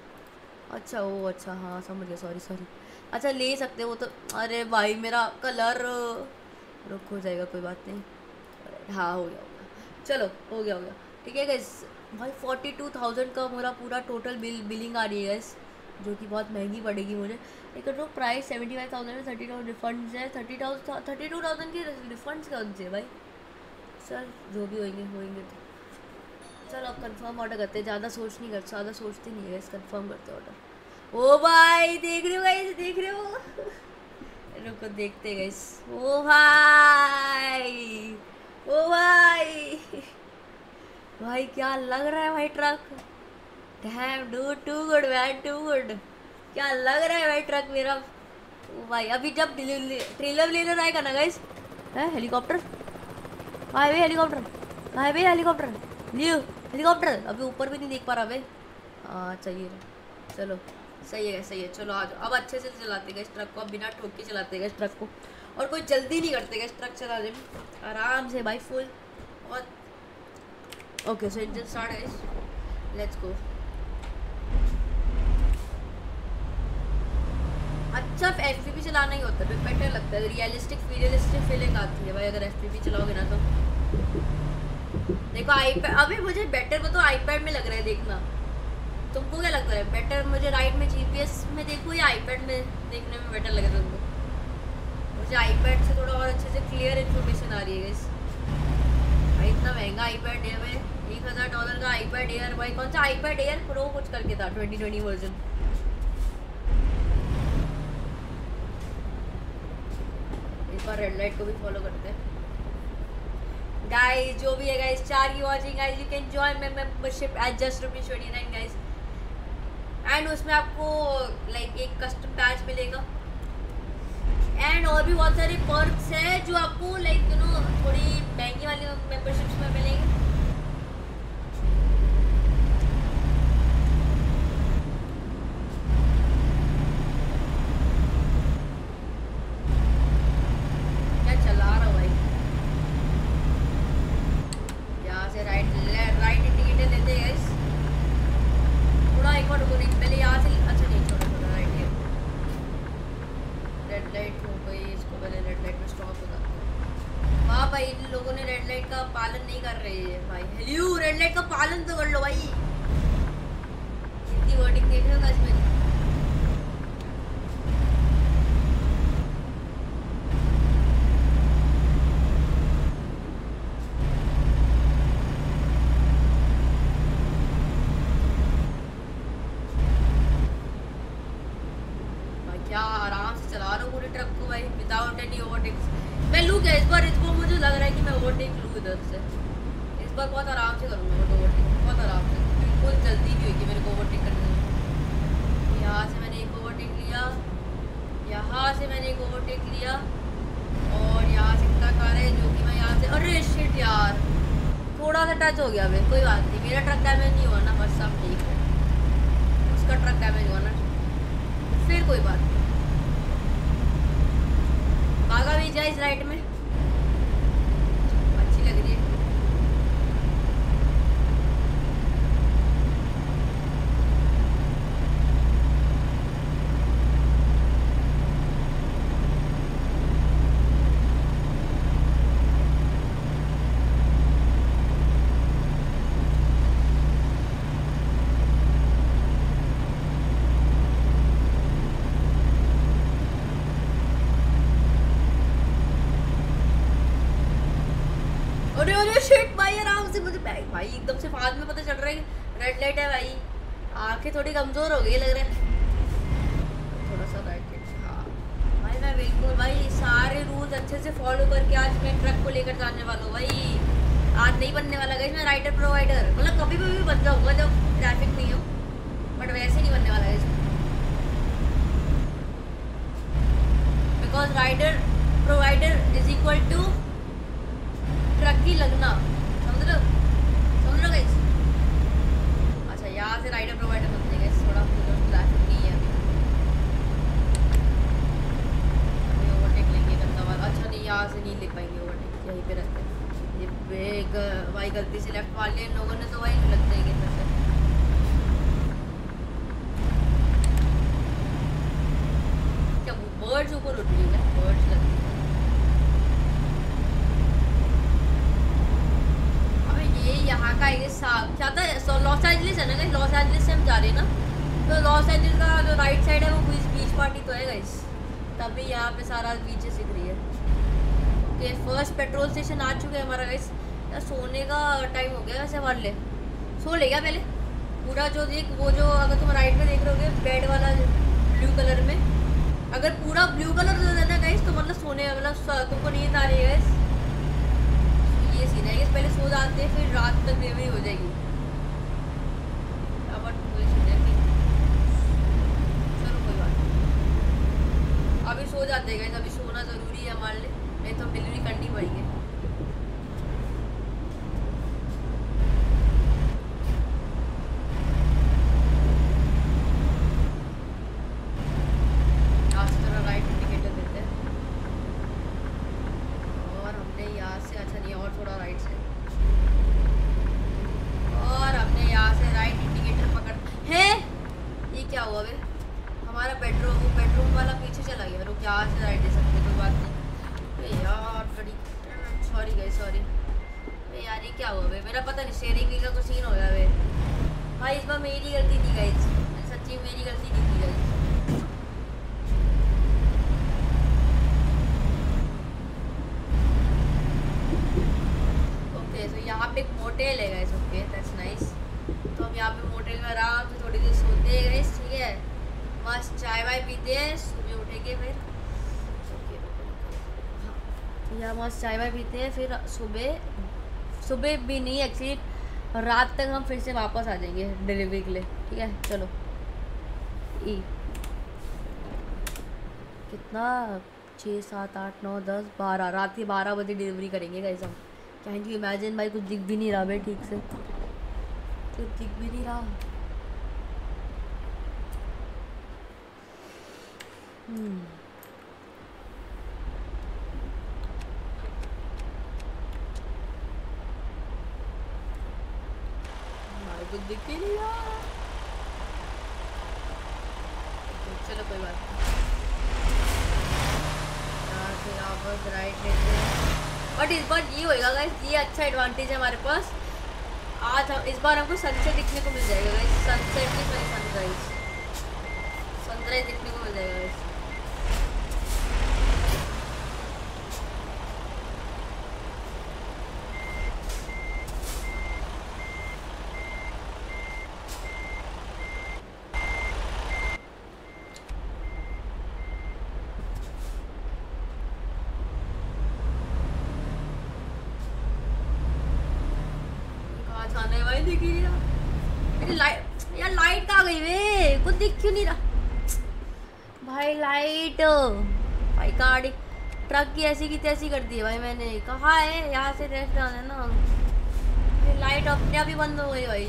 अच्छा ओ अच्छा हाँ समझ गया सॉरी सॉरी अच्छा ले सकते वो तो। अरे भाई, मेरा कलर रुक हो जाएगा, कोई बात नहीं। हाँ हो गया हो गया। चलो, हो गया हो गया। ठीक है गैस भाई फोर्टी टू थाउज़ेंड का मेरा पूरा टोटल बिल बिलिंग आ रही है गैस जो कि बहुत महँगी पड़ेगी मुझे। लेकिन जो प्राइस सेवेंटी फाइव थाउज़ेंड में थर्टी थाउज़ेंड रिफंड है। Thirty thousand thirty two thousand की रिफंड्स कौन से भाई? सर जो भी होंगे होंगे तो। चलो, अब कंफर्म ऑर्डर करते हैं। ज़्यादा सोच नहीं करते ज़्यादा सोचते नहीं है कंफर्म करते ऑर्डर ओ भाई, देख रहे हो गाइस देख रहे हो? रुको, देखते गाइस ओ भाई ओ भाई। भाई, क्या लग रहा है भाई truck damn do too good man too good क्या लग रहा है भाई ट्रक मेरा? ओ भाई, अभी जब ट्रेलर लेने आएगा ना गाइस है हेलीकॉप्टर भाई हेलीकॉप्टर भाई हेलीकॉप्टर लियो हेलीकॉप्टर अभी ऊपर भी नहीं देख पा रहा भाई हाँ चाहिए चलो, सही है सही है। चलो, आ जाओ। अब अच्छे से चलाते गए इस ट्रक को, अब बिना ठोक के चलाते गए इस ट्रक को। और कोई जल्दी नहीं करते गए इस ट्रक चलाने में। आराम से, भाई फुल और ओके सो इंजन स्टार्ट है लेट्स गो अच्छा एफ़ पी चलाना ही होता है बेटर लगता है। रियलिस्टिक रियलिस्टिक फीलिंग आती है, भाई, अगर एफ़ पी चलाओगे ना तो। देखो आईपैड अभी मुझे बेटर तो आईपैड में लग रहा है देखना। तुमको क्या लगता है? बेटर मुझे राइट में जीपीएस में देखूँ या आईपैड में देखने में बेटर लगे तुमको? मुझे आईपैड से थोड़ा और अच्छे से क्लियर इन्फॉर्मेशन आ रही है इस भाई, इतना महँगा आईपैड है। एक हज़ार डॉलर का आईपैड एयर भाई, कौन सा आईपैड एयर प्रो कुछ करके था ट्वेंटी ट्वेंटी वर्जन एक बार रेड लाइट को भी फॉलो करते हैं। गाइस जो भी है गाइस चार की watching guys you can join my membership at just twenty nine guys and उसमें आपको लाइक एक कस्टम बैच मिलेगा। एंड और भी बहुत सारे पर्क्स हैं जो आपको लाइक यू नो थोड़ी महँगी वाली मेम्बरशिप्स में मिलेंगे। जावे कोई बात नहीं मेरा ट्रक डैमेज नहीं सो लॉस एंजलिस है ना लॉस एंजलिस से हम जा रहे हैं ना? तो लॉस एंजलिस का जो राइट साइड है, वो बीच बीच पार्टी तो है गाइस तभी यहाँ पे सारा बीचेस दिख रही है. ओके फ़र्स्ट पेट्रोल स्टेशन आ चुके हैं हमारा गाइस यार, सोने का टाइम हो गया वैसे हमारे लिए. सो ले गया पहले. पूरा जो देख, वो जो अगर तुम राइट में देख रहे होगे बेड वाला ब्लू कलर में. अगर पूरा ब्लू कलर देना गाइस तो मतलब सोने मतलब तुमको नींद आ रही है गाइस ये सीन है। कि पहले सो जाते हैं, फिर रात तक डिलीवरी हो जाएगी। अभी सो जाते हैं अभी सोना ज़रूरी है हमारे लिए नहीं तो डिलीवरी करनी पड़ेगी आज थोड़ा राइट इंडिकेटर देते हैं और हमने यहाँ से अच्छा नहीं और थोड़ा राइट से और हमने यहाँ से राइट इंडिकेटर पकड़ है ये क्या हुआ बे हमारा बेडरूम वो बेडरूम वाला पीछे चला गया रुक यहाँ से राइट दे सकते कोई बात नहीं अरे यार बड़ी सॉरी गई सॉरी अरे यार ये क्या हुआ बे मेरा पता नहीं शेयरिंग व्हील का कुछ सीन हो गया बे भाई इस बार मेरी गलती थी गई सच्ची मेरी गलती नहीं थी गई ओके सो यहाँ पे एक मोटेल है गाइस ओके दैट्स नाइस तो हम यहाँ पे मोटेल में आराम से थोड़ी देर सोते हैं गाइस ठीक है मस्त चाय वाय पीते हैं सुबह उठेंगे फिर ओके हाँ यहाँ मस्त चाय वाय पीते हैं, फिर सुबह सुबह भी नहीं एक्चुअली रात तक हम फिर से वापस आ जाएँगे डिलीवरी के लिए, ठीक है? चलो। ई। कितना? छः, सात, आठ, नौ, दस, बारह। रात के बारह बजे डिलीवरी करेंगे गाइस हम। यू इमेजिन भाई, कुछ दिख भी नहीं रहा, भाई, ठीक से। कुछ दिख भी नहीं रहा। हम्म भाई कुछ दिख ही नहीं। रहा चलो कोई बात बट इस बार ये होएगा गाइस ये अच्छा एडवांटेज है हमारे पास। आज हम, इस बार हमको सनसेट दिखने को मिल जाएगा गाइस सनसेट की सनराइज सनराइज दिखने को मिल जाएगा गाइस कहाँ जाना है भाई दिख ही नहीं रहा मेरी लाइट यार लाइट कहाँ गई वे कुछ दिख क्यों नहीं रहा भाई लाइट भाई गाड़ी ट्रक की तैसी कर दी है भाई मैंने। कहा है? यहाँ से रेस्ट है ना। लाइट अपने आप ही बंद हो गई भाई।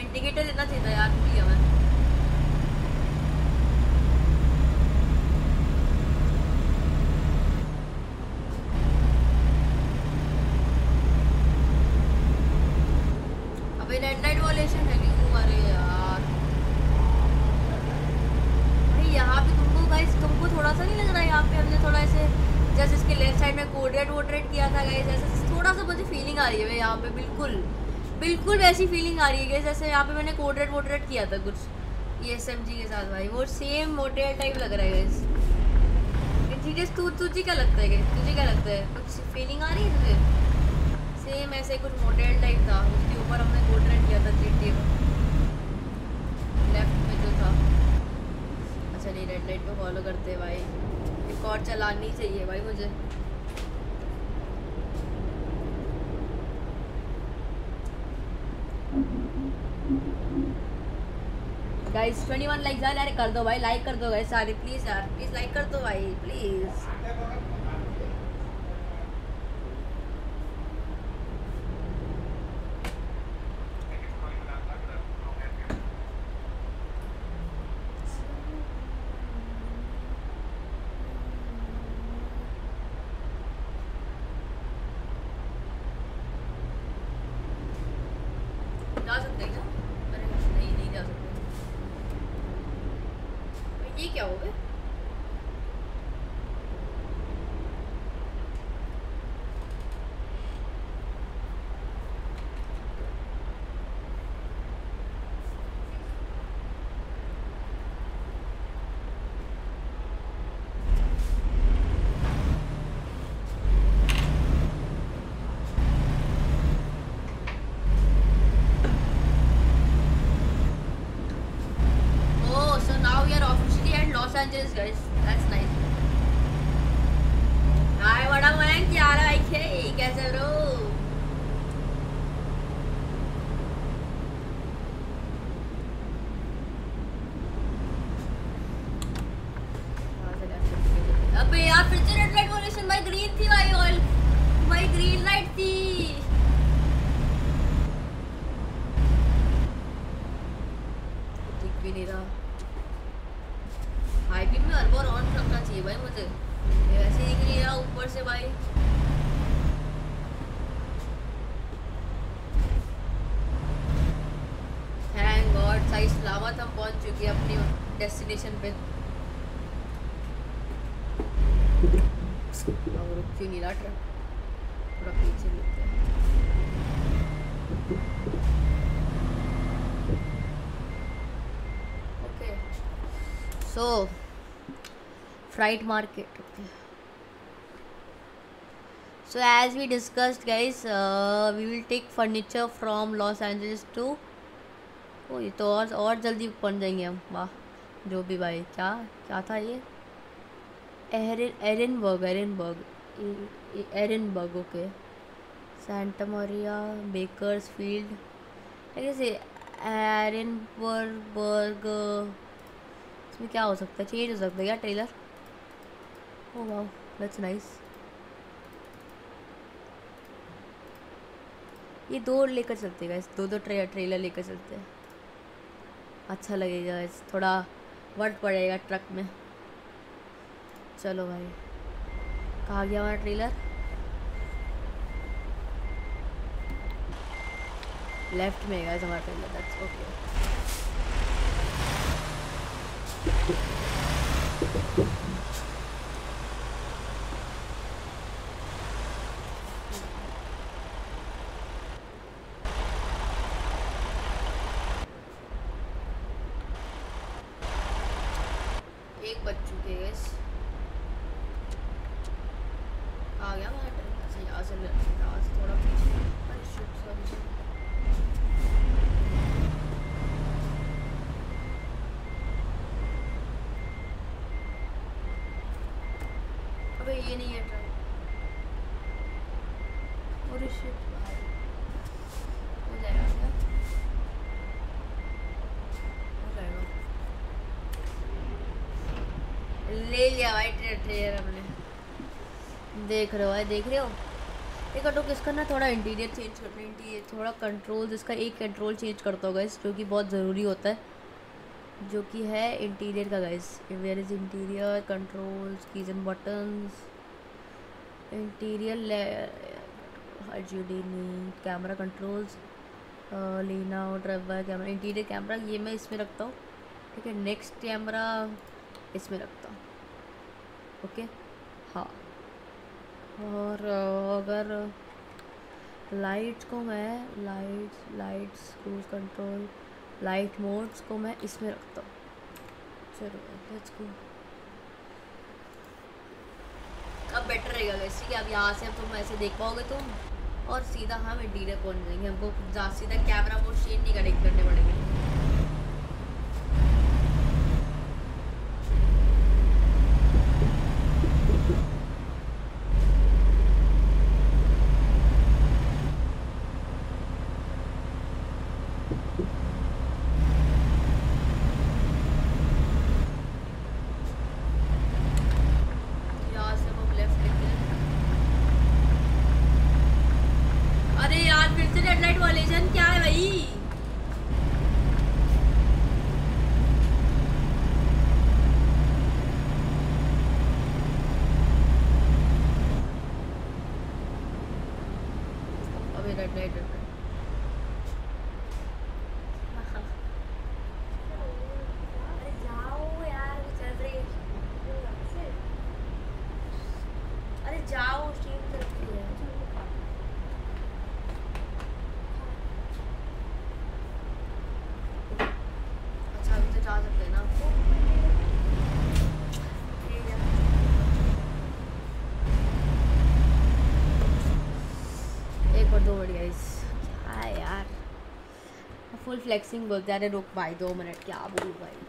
इंडिकेटर इतना चाहिए यार भूल आ रही है जैसे यहाँ पे मैंने कोडेड वोडरेट किया था कुछ। ये एस के साथ भाई, वो सेम मोटेल टाइप लग रहा है ठीक है, तू, तुझे क्या लगता है तुझे क्या लगता है? कुछ फीलिंग आ रही है तुझे? सेम ऐसे कुछ मोटेल टाइप था, उसके ऊपर हमने कोडेड किया था जी लेफ़्ट में। जो था। अच्छा नहीं रेड लाइट को फॉलो करते भाई। एक और चलानी चाहिए भाई मुझे। गाइस 21 लाइक यार कर दो भाई लाइक कर दो गाइस सारे प्लीज़ यार प्लीज़ लाइक कर दो भाई प्लीज़ जा सकते हैं क्या अरे नहीं नहीं जा सकते ये क्या हो गया Oh, so now we are officially at Los Angeles, guys. That's nice. Hi, what up, man? क्या हाल है भाई के? कैसे हो? अबे यार फिर से रेड लाइट वॉल्यूशन भाई ग्रीन थी भाई ऑयल भाई ग्रीन लाइट थी दिख भी नहीं रहा हाई बीम में हर बार ऑन रखना चाहिए भाई मुझे ये वैसे दिख नहीं रहा ऊपर से भाई थैंक गॉड सही सलामत हम पहुँच चुके हैं अपनी डेस्टिनेशन पे फिर नीला ट्रक थोड़ा पीछे लेते हैं। Okay. So freight market so as we discussed guys we will take furniture from Los Angeles to, ये तो और और जल्दी पहुँच जाएँगे हम। वाह, जो भी भाई, क्या क्या था ये? Ehren Ehrenberg Ehrenberg. Ehrenberg okay Santa Maria Bakersfield कैसे एरिनबर्ग इसमें क्या हो सकता है? चेंज हो सकता है क्या ट्रेलर ओ वाह दैट्स नाइस ये दो लेकर चलते हैं दो दो ट्रे, ट्रेलर लेकर चलते हैं। अच्छा लगेगा इस थोड़ा वर्ट पड़ेगा ट्रक में। चलो भाई। कहाँ गया हमारा ट्रेलर लेफ़्ट में है हमारा ट्रेलर दैट्स ओके एक हैं guys। आ गया ट्रेन अच्छा यहाँ से यहाँ से थोड़ा पीछे। अबे ये नहीं है ट्रेन हो जाएगा ले लिया भाई ट्रे ट्रेलर हमने देख रहे हो भाई देख रहे हो? एक ऑटो किसका ना थोड़ा इंटीरियर चेंज करना है इंटीरियर थोड़ा कंट्रोल इसका एक कंट्रोल चेंज करता होगा इस, जो कि बहुत ज़रूरी होता है, जो कि है इंटीरियर का guys where is interior controls keys and buttons interior camera controls लेना लीना ड्राइवर कैमरा इंटीरियर कैमरा ये मैं इसमें रखता हूँ, ठीक है? नेक्स्ट कैमरा इसमें रखता हूँ, ओके? हाँ। और अगर लाइट को मैं light, lights, cruise control, light modes को मैं इसमें रखता हूँ। चलो लेट्स गो अब बेटर रहेगा वैसे कि अब यहाँ से अब तुम ऐसे देख पाओगे तुम, और सीधा हम इंटीरियर पहुँच जाएँगे हमको सीधा कैमरा मोड शेड नहीं कनेक्ट करने पड़ेंगे यहाँ से हम लेफ़्ट लेते हैं अरे यार फिर से रेड लाइट वालेशन क्या है भाई अबे रेड लाइट रेड अरे जाओ यार चल रही है अरे जाओ स्ट्रीम करती है अच्छा अभी तो जा सकते हैं ना ठीक है। एक और दो बढ़िया इस क्या है यार फुल फ्लेक्सिंग बोलते अरे रुक भाई दो मिनट क्या बोलूँ भाई?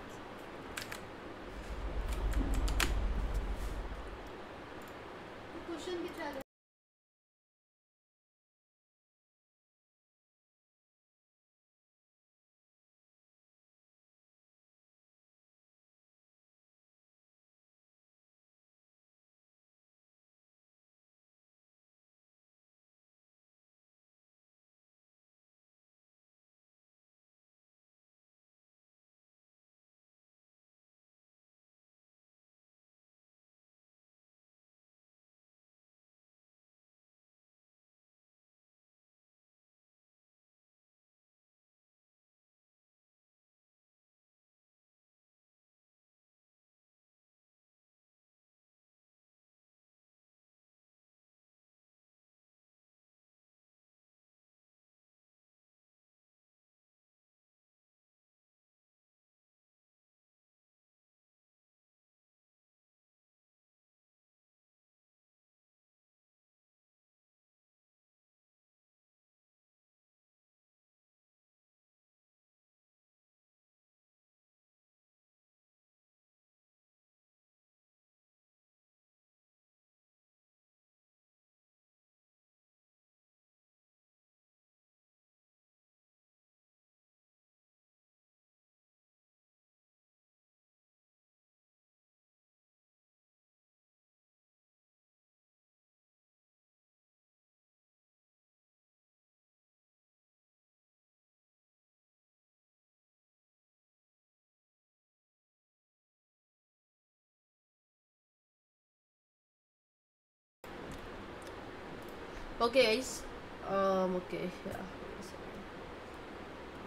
Okay, guys. Um. Okay. Yeah.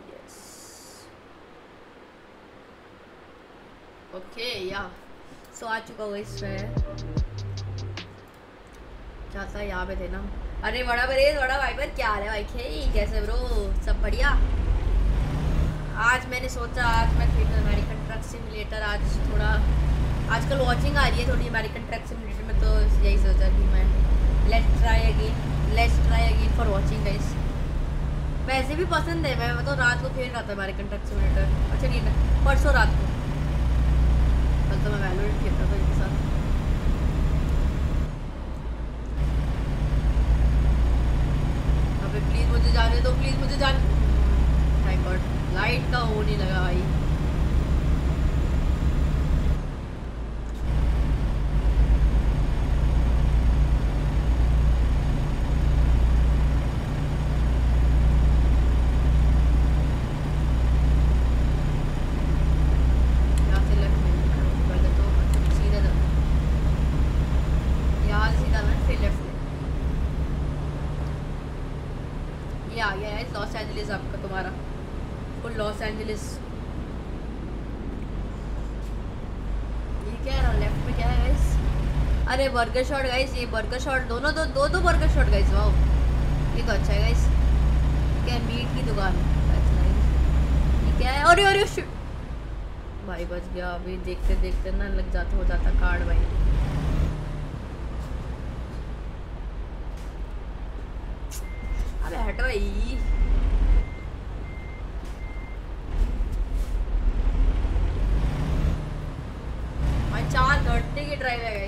Yes. Okay. Yeah. So आ चुका हूँ इस मैं क्या था यहाँ पे थे ना अरे बड़ा बरेज बड़ा भाई पर क्या हाल है भाई खे कैसे ब्रो सब बढ़िया आज मैंने सोचा आज मैं फिर अमेरिकन ट्रक सिमुलेटर आज थोड़ा आजकल वॉचिंग आ रही है थोड़ी अमेरिकन ट्रक सिमुलेटर में तो यही सोचा कि मैं let's try again let's try again for watching guys वैसे भी पसंद है, मैं तो रात को खेल रहा था अमेरिकन ट्रक सिमुलेटर अच्छा नहीं परसों रात को। कल तो मैं वैलोरेंट खेल रहा था इनके साथ। अबे प्लीज़ मुझे जाने दो प्लीज़ मुझे जान थैंक गॉड लाइट का वो नहीं लगा भाई यहाँ से लेफ़्ट में पहले तो सीधे जाओ। यहाँ से सीधा ना फिर लेफ़्ट में ये आ गया है लॉस एंजलिस आपका तुम्हारा फुल लॉस एंजलिस ये क्या है लेफ़्ट में क्या है गाइस अरे बर्गर शॉट गाइस ये बर्गर शॉट दोनों दो दो दो बर्गर शॉट गाइस वाओ ये तो अच्छा है गाइस क्या मीट की दुकान. ये क्या है? अरे अरे भाई, बच गया. अभी देखते देखते ना लग जाता, हो जाता कार्ड भाई. अबे, हट भाई. भाई, चार घंटे की ड्राइव है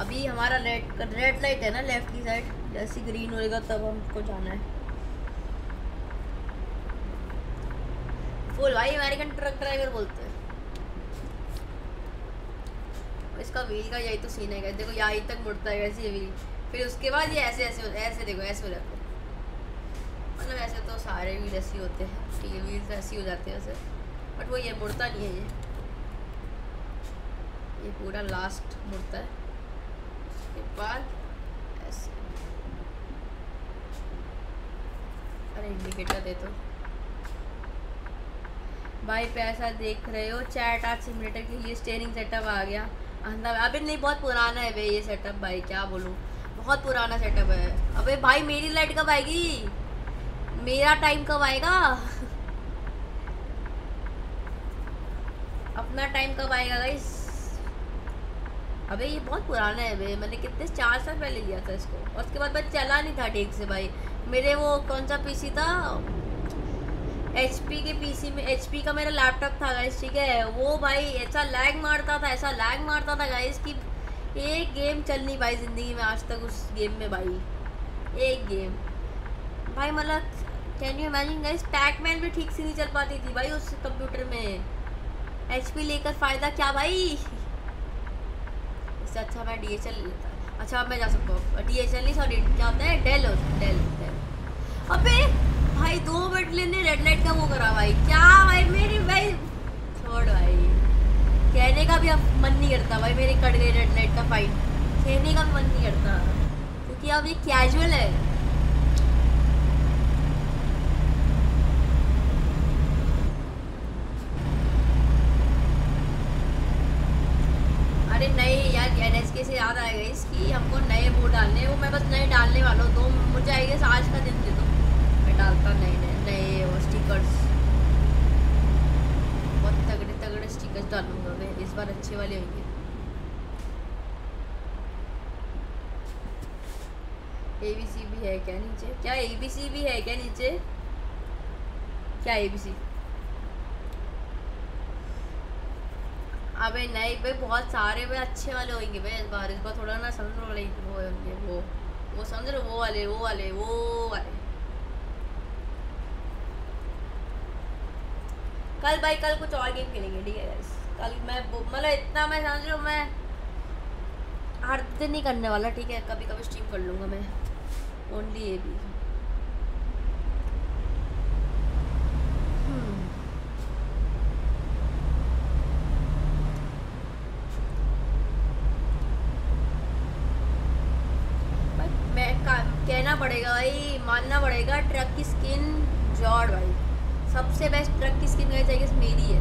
अभी हमारा रेड रेड लाइट है ना लेफ़्ट की साइड जैसे ग्रीन होएगा, तब हमको जाना है। फुल भाई अमेरिकन ट्रक ड्राइवर बोलते हैं। इसका व्हील का यही तो सीन है, देखो, यहीं तक मुड़ता है, वैसे व्हील फिर उसके बाद ये ऐसे ऐसे ऐसे देखो, ऐसे हो जाते हैं। मतलब ऐसे तो सारे व्हील ऐसे ही होते हैं टील व्हील ऐसे ही हो जाते हैं वैसे बट वो ये मुड़ता नहीं है, ये। ये पूरा लास्ट मुड़ता है। उसके बाद ऐसे। अरे इंडिकेटर दे तो भाई पैसा देख रहे हो चैट आज सिमुलेटर के लिए स्टेयरिंग सेटअप आ गया। अबे नहीं, बहुत पुराना है भाई ये सेटअप भाई, क्या बोलूँ? बहुत पुराना सेटअप है। अबे भाई मेरी लाइट कब आएगी? मेरा टाइम कब आएगा? अपना टाइम कब आएगा गाइस अबे, ये बहुत पुराना है भाई। मैंने कितने, चार साल पहले लिया था इसको। और उसके बाद भाई चला नहीं था ठीक से भाई। मेरे वो कौन सा पीसी था? एचपी के पीसी में एचपी का मेरा लैपटॉप था गाइस ठीक है? वो भाई, ऐसा लैग मारता था, ऐसा लैग मारता था गाइस कि एक गेम चल नहीं पाई ज़िंदगी में आज तक उस गेम में भाई। एक गेम भाई मतलब can you imagine guys Pacman भी ठीक से नहीं चल पाती थी भाई उस कंप्यूटर में। एचपी लेकर फ़ायदा क्या भाई? इससे अच्छा मैं डी एच लेता अच्छा मैं जा सकता हूँ। डी एच नहीं सॉरी क्या होता है? डेल डेल है अबे, भाई, दो मिनट लेने रेड लाइट का वो करा, भाई। क्या, भाई, मेरी, भाई, छोड़, भाई। कहने का भी अब मन नहीं करता, भाई, मेरे कट गई रेड लाइट का फाइट कहने का भी मन नहीं करता। क्योंकि अब ये कैजुअल है अरे नए यार एन एस के याद आएगा इसकी हमको नए वो डालने वो मैं बस नए डालने वाला हूँ तो मुझे आई गेस आज का दिन दे दो। मैं डालता नए नए नए वो स्टिकर्स बहुत तगड़े तगड़े स्टिकर्स डालूँगा मैं, इस बार अच्छे वाले होंगे। ए बी सी भी है क्या नीचे? क्या ए बी सी भी है क्या नीचे? क्या ए बी सी अबे नहीं भाई, बहुत सारे भाई अच्छे वाले होंगे भाई इस बार इस बार थोड़ा ना समझ लो वो वो वो समझ रहे वो वाले वो वाले वो वाले। कल भाई, कल कुछ और गेम खेलेंगे, ठीक है? कल मैं मतलब इतना मैं समझ रहा हूँ, मैं हर दिन नहीं करने वाला, ठीक है? कभी कभी स्ट्रीम कर लूँगा मैं ओनली ये भी हम्म भाई, मैं का- कहना पड़ेगा भाई मानना पड़ेगा ट्रक की स्किन जॉड भाई सबसे बेस्ट ट्रक की स्किन गई चाहिए मेरी है।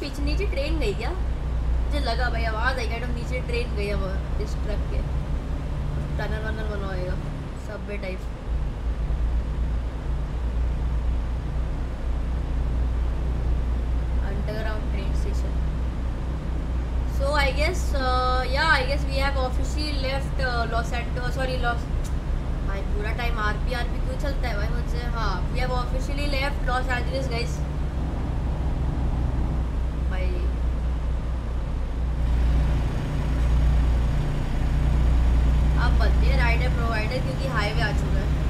पीछे नीचे ट्रेन गई क्या? मुझे लगा भाई आवाज़ आई क्या? नीचे ट्रेन गई अब इस ट्रक के। टनल वनल बनवाएगा type underground train station So I guess, uh, yeah, I guess we have officially left uh, Los Santos. Sorry, Los. भाई, पूरा time R P R P क्यों चलता है भाई मुझसे हाँ we have officially left Los Angeles भाई। अब बताइए राइडर प्रोवाइडर क्योंकि हाईवे आ चुका है।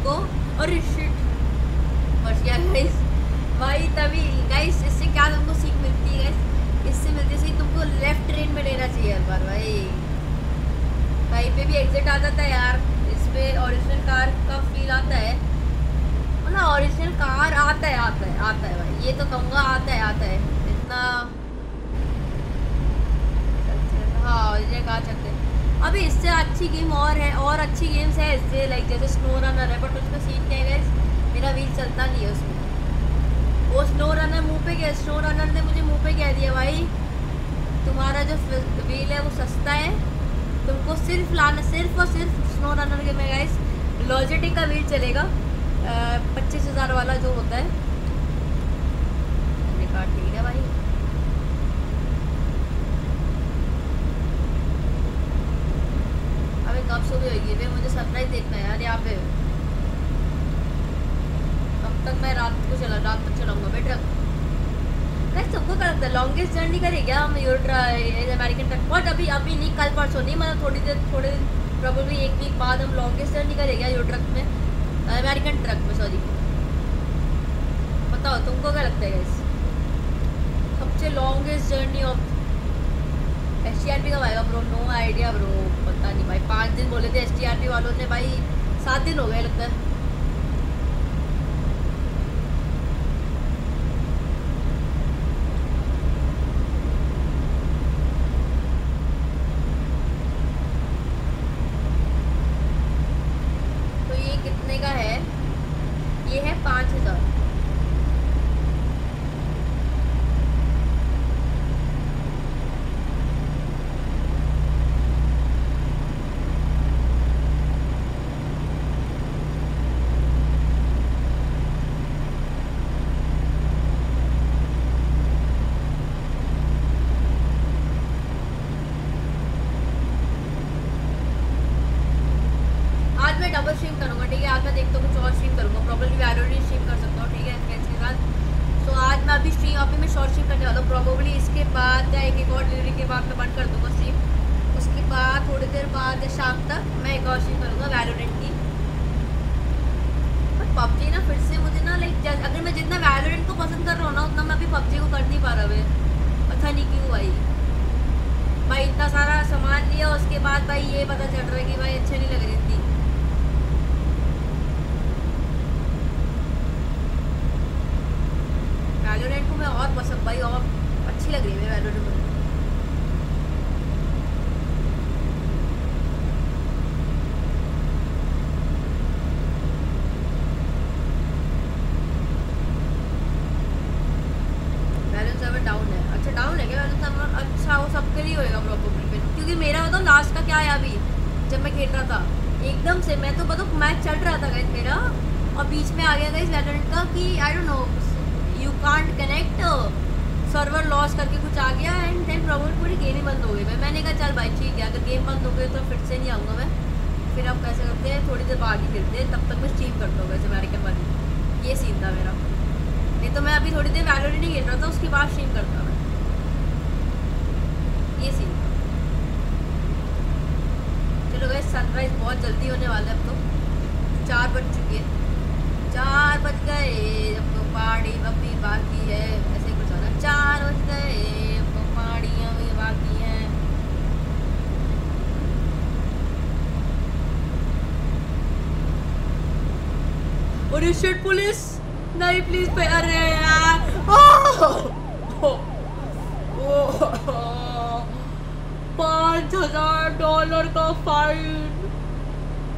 डिएगो और गाइस भाई, तभी गाइस इससे क्या तुमको सीख मिलती है इससे मिलती है तुमको लेफ़्ट ट्रेन में लेना चाहिए हर बार, भाई। कहीं पे भी एग्जिट आ जाता है यार। पे ओरिजिनल कार का फील आता है। मतलब ओरिजिनल कार आता है आता है आता है, भाई। ये तो कहूँगा, आता है आता है। इतना हाँ कहा सकते हैं? अभी इससे अच्छी गेम और है, और अच्छी गेम्स है इससे लाइक जैसे स्नो रनर है बट उसका सीन क्या है मेरा व्हील चलता नहीं है उसमें। वो स्नो रनर मुँह पे गया स्नो रनर ने मुझे मुँह पे कह दिया, भाई, तुम्हारा जो व्हील है वो सस्ता है। तुमको सिर्फ़ लाना, सिर्फ़ और सिर्फ़ स्नो रनर के में गाइस लॉजिटिक का व्हील चलेगा। पच्चीस हज़ार वाला जो होता है मैंने कहा ठीक है भाई अबे कब सुबह होगी। बे मुझे सनराइज देखना है यार यहाँ पे। कब तक मैं रात को चला, रात तक चलाऊँगा बे ट्रक गाइस सबको क्या लगता है लॉन्गेस्ट जर्नी करे क्या हम यूर अमेरिकन ट्रक बट अभी अभी नहीं, कल परसों नहीं मतलब थोड़ी देर, थोड़े दिन प्रॉब्लली एक वीक बाद हम लॉन्गेस्ट जर्नी करे क्या यूर ट्रक में। अमेरिकन ट्रक में सॉरी बताओ, तुमको क्या लगता है सबसे longest journey of R P कब आएगा ब्रो नो आइडिया ब्रो पता नहीं भाई, पाँच दिन बोले थे एस टी आर पी वालों ने, भाई सात दिन हो गए लगता है तो ये कितने का है ये है पाँच हज़ार आज मैं डबल स्ट्रीम करूँगा, ठीक है? आज मैं देखता हूँ कुछ और स्ट्रीम करूँगा। प्रॉब्लली वैलोरी स्ट्रीम कर सकता हूँ, ठीक है? फ्रेंड्स के साथ सो आज मैं अभी स्ट्रीम अभी मैं शॉर्ट स्ट्रीम करने वाला हूँ। प्रॉब्लली इसके बाद या एक एक और डिलीवरी के बाद मैं बंद कर दूँगा स्ट्रीम उसके बाद, थोड़ी देर बाद या शाम तक मैं एक और स्ट्रीम करूँगा वैलोरेंट की। बट पबजी ना, फिर से मुझे ना लाइक अगर मैं जितना वैलोरेंट को पसंद कर रहा हूँ ना, उतना मैं अभी पबजी को कर नहीं पा रहा है पता नहीं क्यों भाई। भाई, इतना सारा सामान लिया, उसके बाद भाई ये पता चल रहा है कि भाई अच्छे नहीं लग रही थी वैलोरेंट को मैं और भाई, और अच्छी लग रही है वैलोरेंट मुझे डाउन है। अच्छा डाउन है अच्छा क्योंकि मेरा का क्या अभी? जब मैं खेल रहा था। एकदम से, मैं तो बताओ मैच चल रहा था मेरा। और बीच में आ गया गाइस वैलोरेंट का कि I don't know connect server loss करके कुछ आ गया एंड देन प्रॉब्लम पूरी गेम ही बंद हो गई। मैं मैंने कहा, चल भाई, ठीक है, अगर गेम बंद हो गई तो फिर से नहीं आऊँगा मैं। फिर आप कैसे करते हैं, थोड़ी देर बाद ही खेलते तब तक मैं स्ट्रीम करता हूँ वैसे अमेरिकन वाली ये सीन था मेरा। नहीं तो मैं अभी थोड़ी देर वैलोरेंट नहीं खेल रहा था, उसके बाद स्ट्रीम करता मैं। ये सीन था। सनराइज बहुत जल्दी होने वाला है अब तो। चार बज चुके हैं। चार बज गए। पहाड़ी अभी बाकी है, ऐसे ही कुछ होना चार बज गए पहाड़ियाँ भी बाकी हैं। और शिट पुलिस नहीं प्लीज़ पे अरे यार। पाँच हज़ार डॉलर का फाइन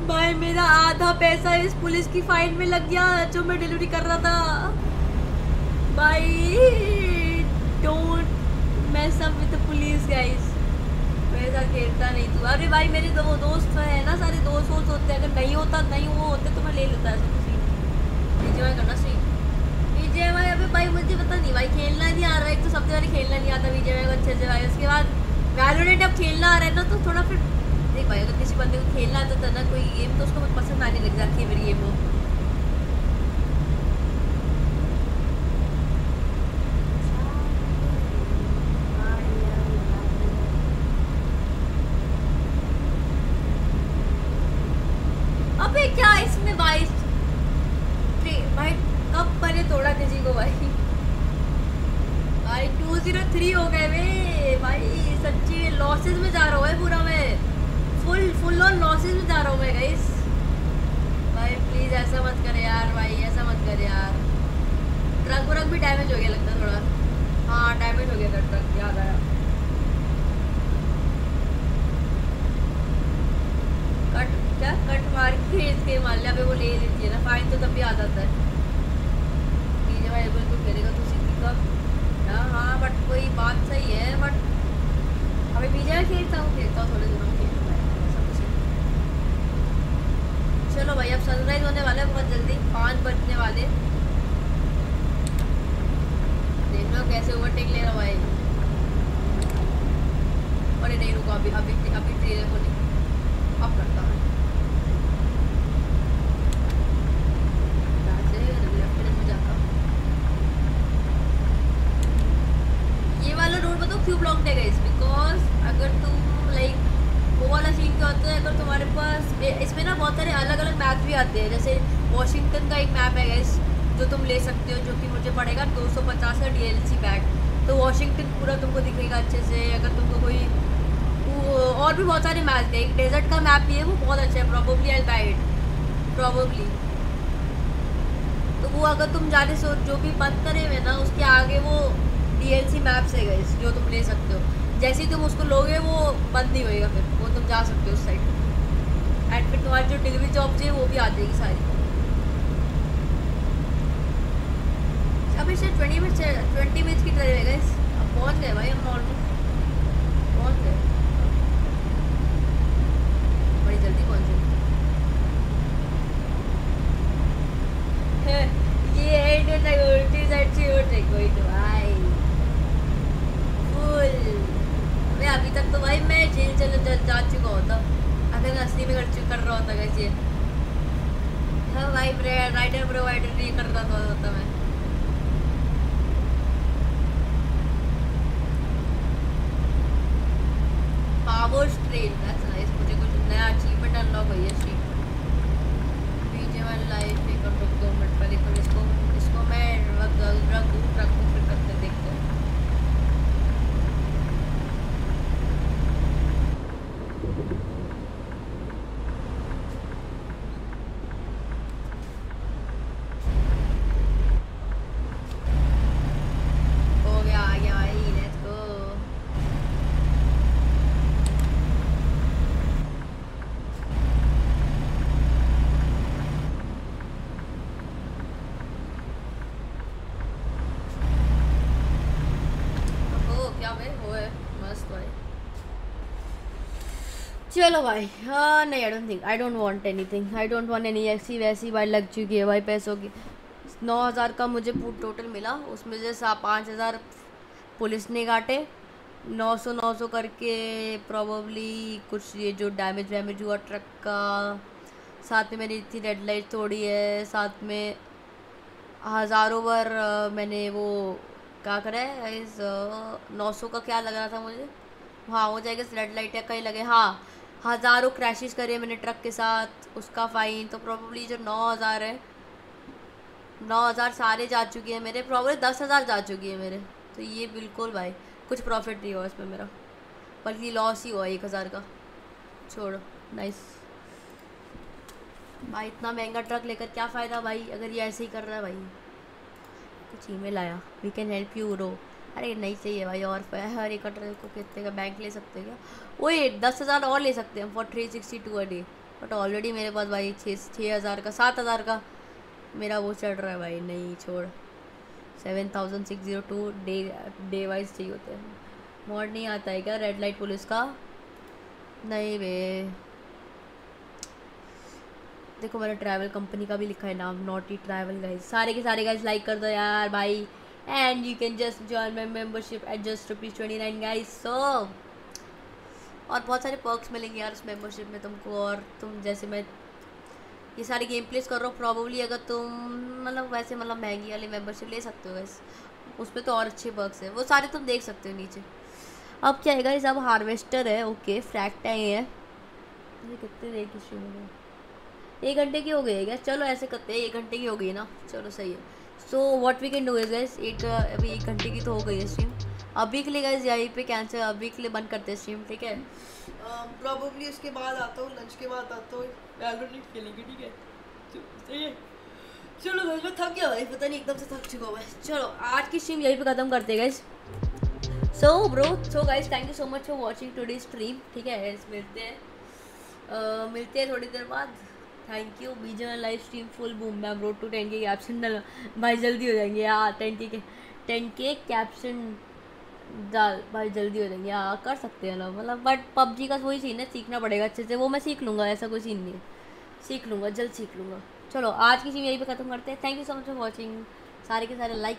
भाई, मेरा आधा पैसा इस पुलिस की फाइन में लग गया, जो मैं डिलीवरी कर रहा था। भाई डोंट पुलिस खेलता नहीं तू। अरे भाई, मेरे दो दोस्त है ना, सारे दोस्त वोस्त होते हैं। अगर नहीं होता, नहीं वो होते तो मैं ले लेता ऐसा कुछ बीजेवाई करना सही बीजेवाई अभी भाई, मुझे पता नहीं, भाई, खेलना नहीं आ रहा। है एक तो सबसे पहले खेलना नहीं आता बीजेवाई को अच्छे से, भाई। उसके बाद वैलोरेंट अब खेलना आ रहा है ना तो थोड़ा फिर देख भाई, अगर किसी बंदे को खेलना आता था ना, कोई गेम तो उसको पसंद आने लग जाती है मेरी गेम वो। मैप है एक डेजर्ट का मैप भी है, वो बहुत अच्छा है प्रॉबली आई गाइड प्रॉबली तो वो अगर तुम जाने से, जो भी बंद करे हुए ना, उसके आगे वो डीएलसी मैप्स है गाइस जो तुम ले सकते हो। जैसे ही तुम उसको लोगे, वो बंद नहीं होएगा फिर। वो तुम जा सकते हो उस साइड एंड फिर तुम्हारी जो डिलीवरी जॉब चाहिए वो भी आ जाएगी सारी। अभी शायद ट्वेंटी मिनट ट्वेंटी मिनट्स की है गाइस अब पहुँच गए भाई, हम ऑलमोस्ट पहुँच गए बड़ी जल्दी पहुँचे ये है इंडियन टाइगर उल्टी ओवरटेक कोई तो भाई फुल। अबे अभी तक तो भाई मैं जेल चले जा, जा चुका होता। अगर मैं असली में कर चु- कर रहा होता कैसे? हाँ भाई राइडर प्रोवाइडर नहीं कर रहा होता मैं। पावर ट्रेल दैट्स नाइस मुझे कुछ नया अचीवमेंट अनलॉक हुई है स्ट्रीट बीजे वन लाइफ पे कर दो मिनट पहले इसको इसको मैं रख रख दूँ रख दूँ फिर करते देखते हैं हो गया आ गया भाई लेट्स गो ओ क्या भाई वो है मस्त भाई चलो भाई हाँ नहीं I don't think I don't want anything I don't want any ऐसी वैसी भाई लग चुकी है भाई पैसों की। नौ हज़ार का मुझे टोटल मिला, उसमें से पाँच हज़ार पुलिस ने काटे। नौ सौ नौ सौ करके प्रॉबली कुछ ये जो डैमेज वैमेज हुआ ट्रक का। साथ में मैंने इतनी रेड लाइट तोड़ी है, साथ में हज़ारों बार मैंने वो, क्या करा है इस नौ सौ का क्या लग रहा था मुझे? हाँ हो जाएगा रेड लाइट या कहीं लगे हाँ। हज़ारों क्रैशेस करे मैंने ट्रक के साथ, उसका फ़ाइन तो प्रॉब्ली जो नौ हज़ार है, नौ हज़ार सारे जा चुके हैं मेरे प्रॉब्लम दस हज़ार जा चुकी है मेरे। तो ये बिल्कुल भाई, कुछ प्रॉफिट नहीं हुआ इसमें मेरा, बल्कि लॉस ही हुआ एक हज़ार का। छोड़ो नाइस भाई, इतना महँगा ट्रक लेकर क्या फ़ायदा भाई, अगर ये ऐसे ही कर रहा है भाई। कुछ ईमेल आया we can help you bro अरे नहीं चाहिए भाई, और हर एक ट्रक को कितने का बैंक ले सकते हैं क्या? वही दस हज़ार और ले सकते हैं for three sixty two a day but already मेरे पास भाई छः छः हज़ार का, सात हज़ार का। मेरा वो चढ़ रहा है भाई, नहीं छोड़। Seven thousand six zero two day day wise चाहिए होते हैं। मॉड नहीं आता है क्या रेड लाइट पुलिस का? नहीं वे देखो मेरा ट्रैवल कंपनी का भी लिखा है नाम नॉटी ट्रैवल गाइज़ सारे के सारे गाइज़ लाइक कर दो यार भाई। And you can just join my membership at just rupees twenty nine guys और बहुत सारे पर्क्स मिलेंगे यार उस मेम्बरशिप में तुमको और तुम जैसे मैं ये सारी गेम प्लेस कर रहा हूँ प्रॉबली अगर तुम मतलब वैसे मतलब महँगी वाली मेम्बरशिप ले सकते हो वैसे उसमें तो और अच्छे बर्क्स हैं। वो सारे तुम देख सकते हो नीचे। अब क्या है गाइस अब हार्वेस्टर है ओके फ्रैक टाइम है ये कितने देर की हो एक घंटे की हो गई है क्या? चलो ऐसे करते हैं, एक घंटे की हो गई ना? चलो सही है। So what we can do is guys एक अभी एक घंटे की तो हो गई है स्ट्रीम अभी के लिए गाइस यहीं पे कैंसिल अभी के लिए बंद करते हैं स्ट्रीम ठीक है? प्रॉब्लली उसके बाद आता हूँ लंच के बाद आता हूँ। खेलेंगे ठीक है? तो चलो गाइस मैं थक गया भाई, पता नहीं एकदम से थक चुका हूँ मैं। चलो, आज की स्ट्रीम यहीं पे ख़त्म करते guys so bro so guys thank you so much for watching today stream ठीक है? मिलते हैं। मिलते हैं थोड़ी देर बाद। Thank you. बीजन live stream full boom ma'am road to ten के कैप्शन डाल भाई जल्दी हो जाएँगे। हाँ टेन के टेन के कैप्शन डाल, भाई जल्दी हो जाएँगे। हाँ कर सकते हैं ना। मतलब बट पबजी का वही सीन है, सीखना पड़ेगा अच्छे से। वो मैं सीख लूँगा, ऐसा कोई सीन नहीं है। सीख लूँगा, जल्द सीख लूँगा। चलो, आज की सीन यहीं पे ख़त्म करते हैं। Thank you so much for watching सारे के सारे लाइक